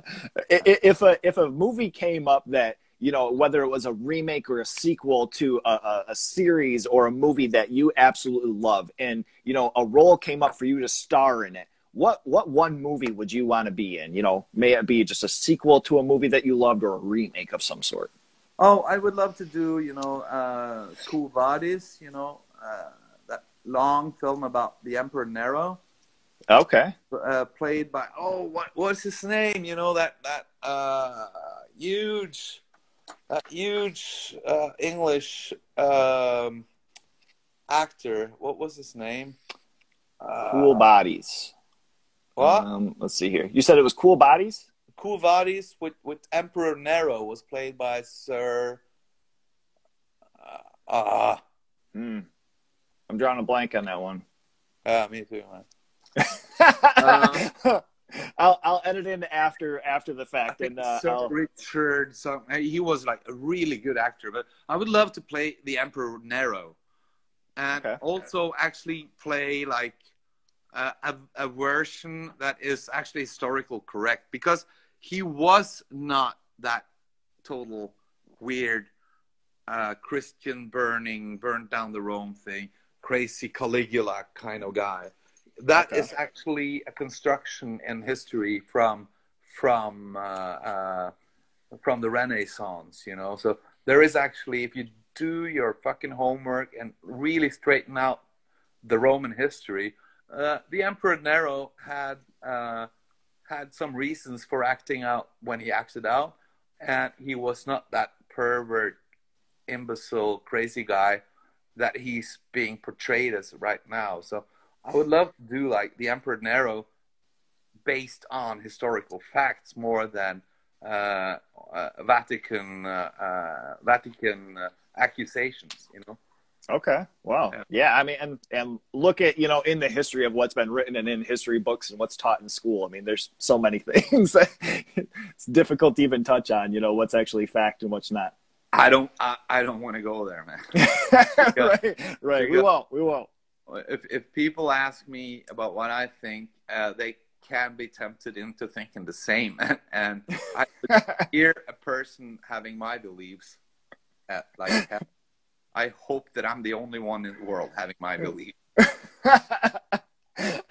If a if a movie came up that you know whether it was a remake or a sequel to a, a, a series or a movie that you absolutely love, and you know a role came up for you to star in it, what what one movie would you want to be in? You know, may it be just a sequel to a movie that you loved or a remake of some sort. Oh, I would love to do, you know, uh, Quo Vadis, you know, uh, that long film about the Emperor Nero, Okay. uh, played by oh, what what's his name? You know that that uh, huge, that huge uh, English um, actor. What was his name? Quo Vadis. What? Um, let's see here. You said it was Quo Vadis. Quo Vadis with, with Emperor Nero was played by Sir. Uh, uh, Hmm. I'm drawing a blank on that one. uh, me too, man. I'll I'll edit in after after the fact and uh, Sir I'll, Richard. Some, he was like a really good actor, but I would love to play the Emperor Nero, and Okay. also actually play like a, a, a version that is actually historical correct because he was not that total weird uh, Christian burning, burnt down the Rome thing, crazy Caligula kind of guy. That is Okay. actually a construction in history from from uh, uh, from the Renaissance, you know. So there is actually, if you do your fucking homework and really straighten out the Roman history, uh, the Emperor Nero had uh, had some reasons for acting out when he acted out, and he was not that pervert, imbecile, crazy guy that he's being portrayed as right now. So I would love to do like the Emperor Nero based on historical facts more than uh, uh, Vatican uh, Vatican accusations. You know. Okay. Wow. Yeah. Yeah. I mean, and and look at you know in the history of what's been written and in history books and what's taught in school. I mean, there's so many things that it's difficult to even touch on. You know what's actually fact and what's not. I don't. I, I don't want to go there, man. right. Right. We won't. We won't. if if people ask me about what I think, uh, they can be tempted into thinking the same, and I hear a person having my beliefs. At, like, I hope that I'm the only one in the world having my belief.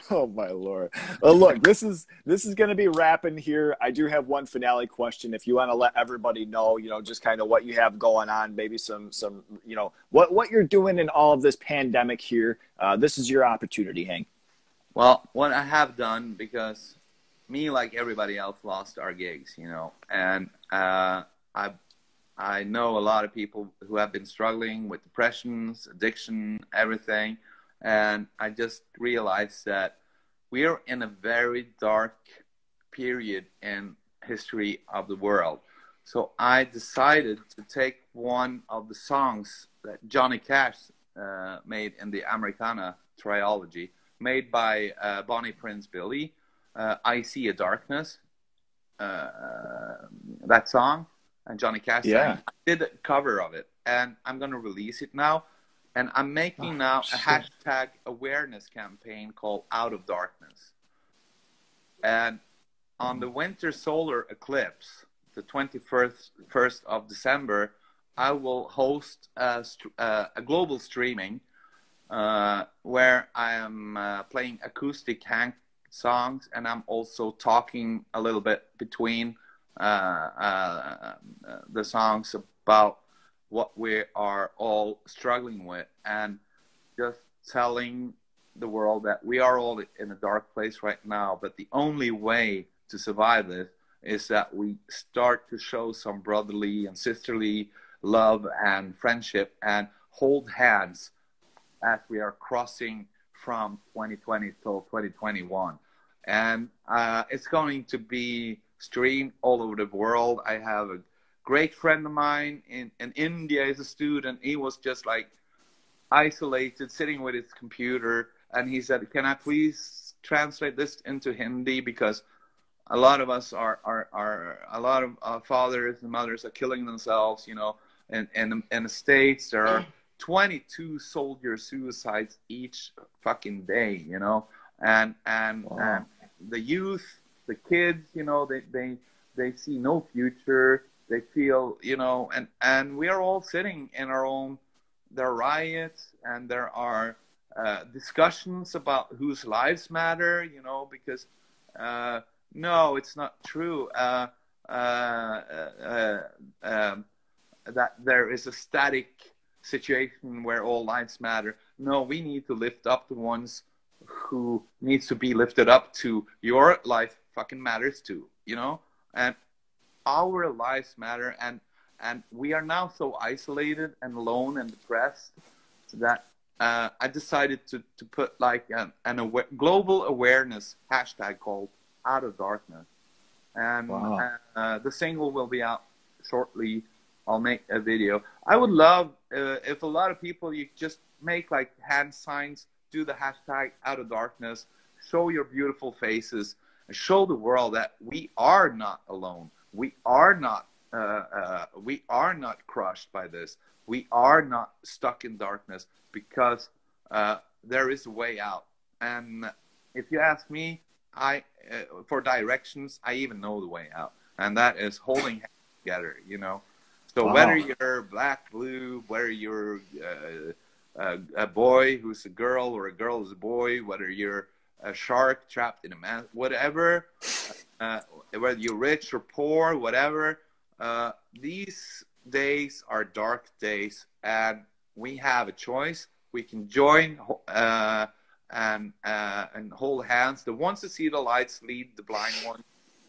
oh my lord! Well, look, this is this is going to be wrapping here. I do have one finale question. If you want to let everybody know, you know, just kind of what you have going on, maybe some some, you know, what what you're doing in all of this pandemic here. Uh, this is your opportunity, Hank. Well, what I have done because me, like everybody else, lost our gigs, you know, and uh, I I know a lot of people who have been struggling with depressions, addiction, everything, and I just realized that we are in a very dark period in history of the world. So I decided to take one of the songs that Johnny Cash uh, made in the Americana trilogy, made by uh, Bonnie Prince Billy. Uh, I See a Darkness, uh, that song, and Johnny Cash Yeah. I did a cover of it, and I'm going to release it now. And I'm making Oh, now a shit. hashtag awareness campaign called Out of Darkness. And on the winter solar eclipse, the 21st first of December, I will host a, uh, a global streaming uh, where I am uh, playing acoustic Hank songs and I'm also talking a little bit between Uh, uh, uh, the songs about what we are all struggling with and just telling the world that we are all in a dark place right now, but the only way to survive this is that we start to show some brotherly and sisterly love and friendship and hold hands as we are crossing from 2020 till 2021. And uh, it's going to be streamed all over the world. I have a great friend of mine in, in India is a student. He was just like isolated, sitting with his computer, and he said, "Can I please translate this into Hindi because a lot of us are are, are a lot of uh, fathers and mothers are killing themselves. You know, and in, in the states there are 22 soldier suicides each fucking day. You know, and and Wow. and the youth, the kids, you know, they they they see no future. They feel, you know, and and we are all sitting in our own. There are riots and there are uh, discussions about whose lives matter, you know, because uh, no, it's not true uh, uh, uh, um, that there is a static situation where all lives matter. No, we need to lift up the ones who needs to be lifted up to. Your life fucking matters too, you know, and our lives matter, and and we are now so isolated and alone and depressed that uh, I decided to, to put like an, an awa- global awareness hashtag called Out of Darkness. And Wow. uh, the single will be out shortly. I'll make a video. I would love uh, if a lot of people you just make like hand signs, do the hashtag Out of Darkness, show your beautiful faces, and show the world that we are not alone. We are not. Uh, uh, we are not crushed by this. We are not stuck in darkness because uh, there is a way out. And if you ask me, I uh, for directions, I even know the way out, and that is holding together. You know. So Wow. whether you're black, blue, whether you're uh, a, a boy who's a girl or a girl is a boy, whether you're a shark trapped in a man, whatever, uh, whether you're rich or poor, whatever, uh, these days are dark days, and we have a choice. We can join uh, and uh, and hold hands. The ones that see the lights lead the blind one,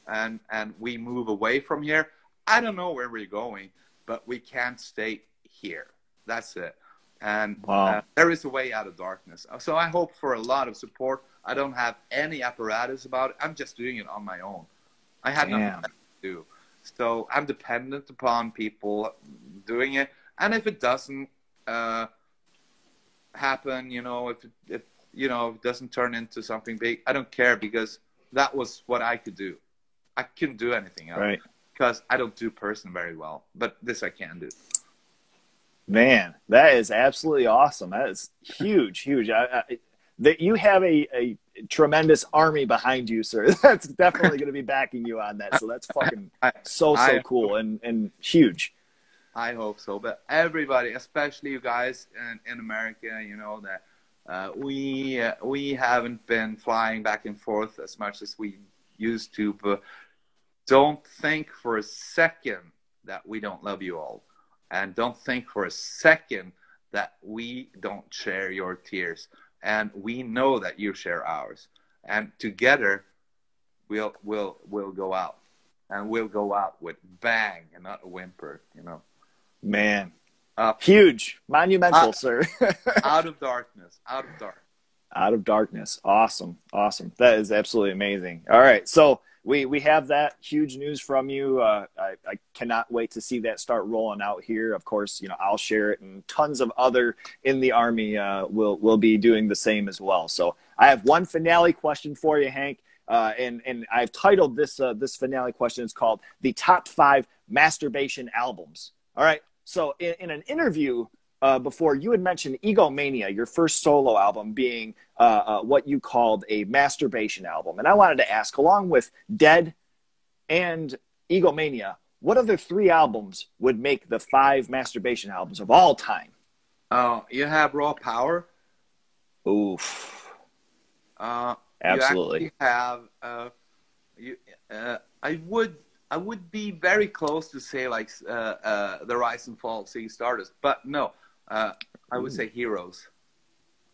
and and we move away from here. I don't know where we're going, but we can't stay here. That's it. And Wow. uh, there is a way out of darkness. So I hope for a lot of support. I don't have any apparatus about it. I'm just doing it on my own. I had Damn. nothing to do. So I'm dependent upon people doing it. And if it doesn't uh, happen, you know, if it, if you know it doesn't turn into something big, I don't care because that was what I could do. I couldn't do anything else Right. because I don't do person very well. But this I can do. Man, that is absolutely awesome. That is huge, huge. I, I, that you have a, a tremendous army behind you, sir. That's definitely going to be backing you on that. So that's fucking so so cool and and huge. I hope so. But everybody, especially you guys in, in America, you know that uh, we uh, we haven't been flying back and forth as much as we used to. But don't think for a second that we don't love you all, and don't think for a second that we don't share your tears. And we know that you share ours. And together, we'll we'll we'll go out, and we'll go out with bang and not a whimper. You know. Man, Up, huge, monumental, Uh, sir. out of darkness, out of dark. out of darkness. Awesome, awesome. That is absolutely amazing. All right, so we we have that huge news from you. Uh, I, I cannot wait to see that start rolling out here. Of course, you know I'll share it, and tons of other in the army uh, will will be doing the same as well. So I have one finale question for you, Hank. Uh, and and I've titled this uh, this finale question. It's called the top five masturbation albums. All right. So in, in an interview uh, before, you had mentioned Egomania, your first solo album, being uh, uh, what you called a masturbation album. And I wanted to ask, along with Dead and Egomania, what other three albums would make the five masturbation albums of all time? Oh, you have raw power. Oof. Uh, Absolutely. You have. Uh, you, uh, I would. I would be very close to say like uh, uh, the rise and fall of Ziggy Stardust, but no. Uh, I would say Heroes,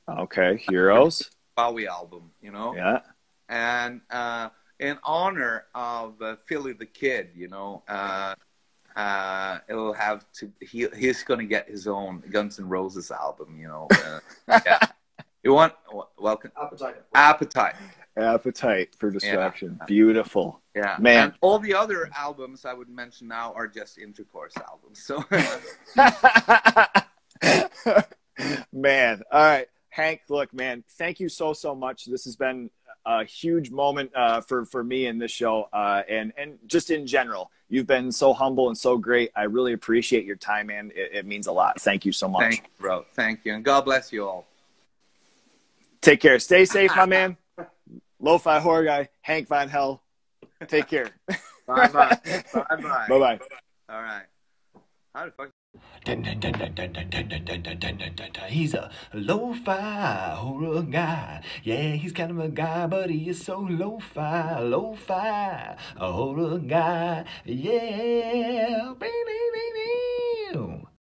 Okay. Heroes. Bowie album. You know. Yeah. and uh, in honor of uh, Philly the Kid, you know, uh, uh, it'll have to. He he's gonna get his own Guns N' Roses album, you know. Uh, yeah, you want welcome Appetite. Appetite. Appetite for Destruction. Yeah. Beautiful. Yeah, Man. And all the other albums I would mention now are just intercourse albums. So man, all right, Hank. Look, man, thank you so so much. This has been a huge moment uh, for for me in this show, uh, and and just in general. You've been so humble and so great. I really appreciate your time, man. It, it means a lot. Thank you so much. thank you, bro. Thank you, and God bless you all. Take care. Stay safe, my man. Lo-fi horror guy, Hank Von Hell. Take care. Bye bye. bye bye. Bye bye. All right. How the fuck? He's a lo-fi horror guy. Yeah, he's kind of a guy, but he is so lo-fi, lo-fi horror guy. Yeah.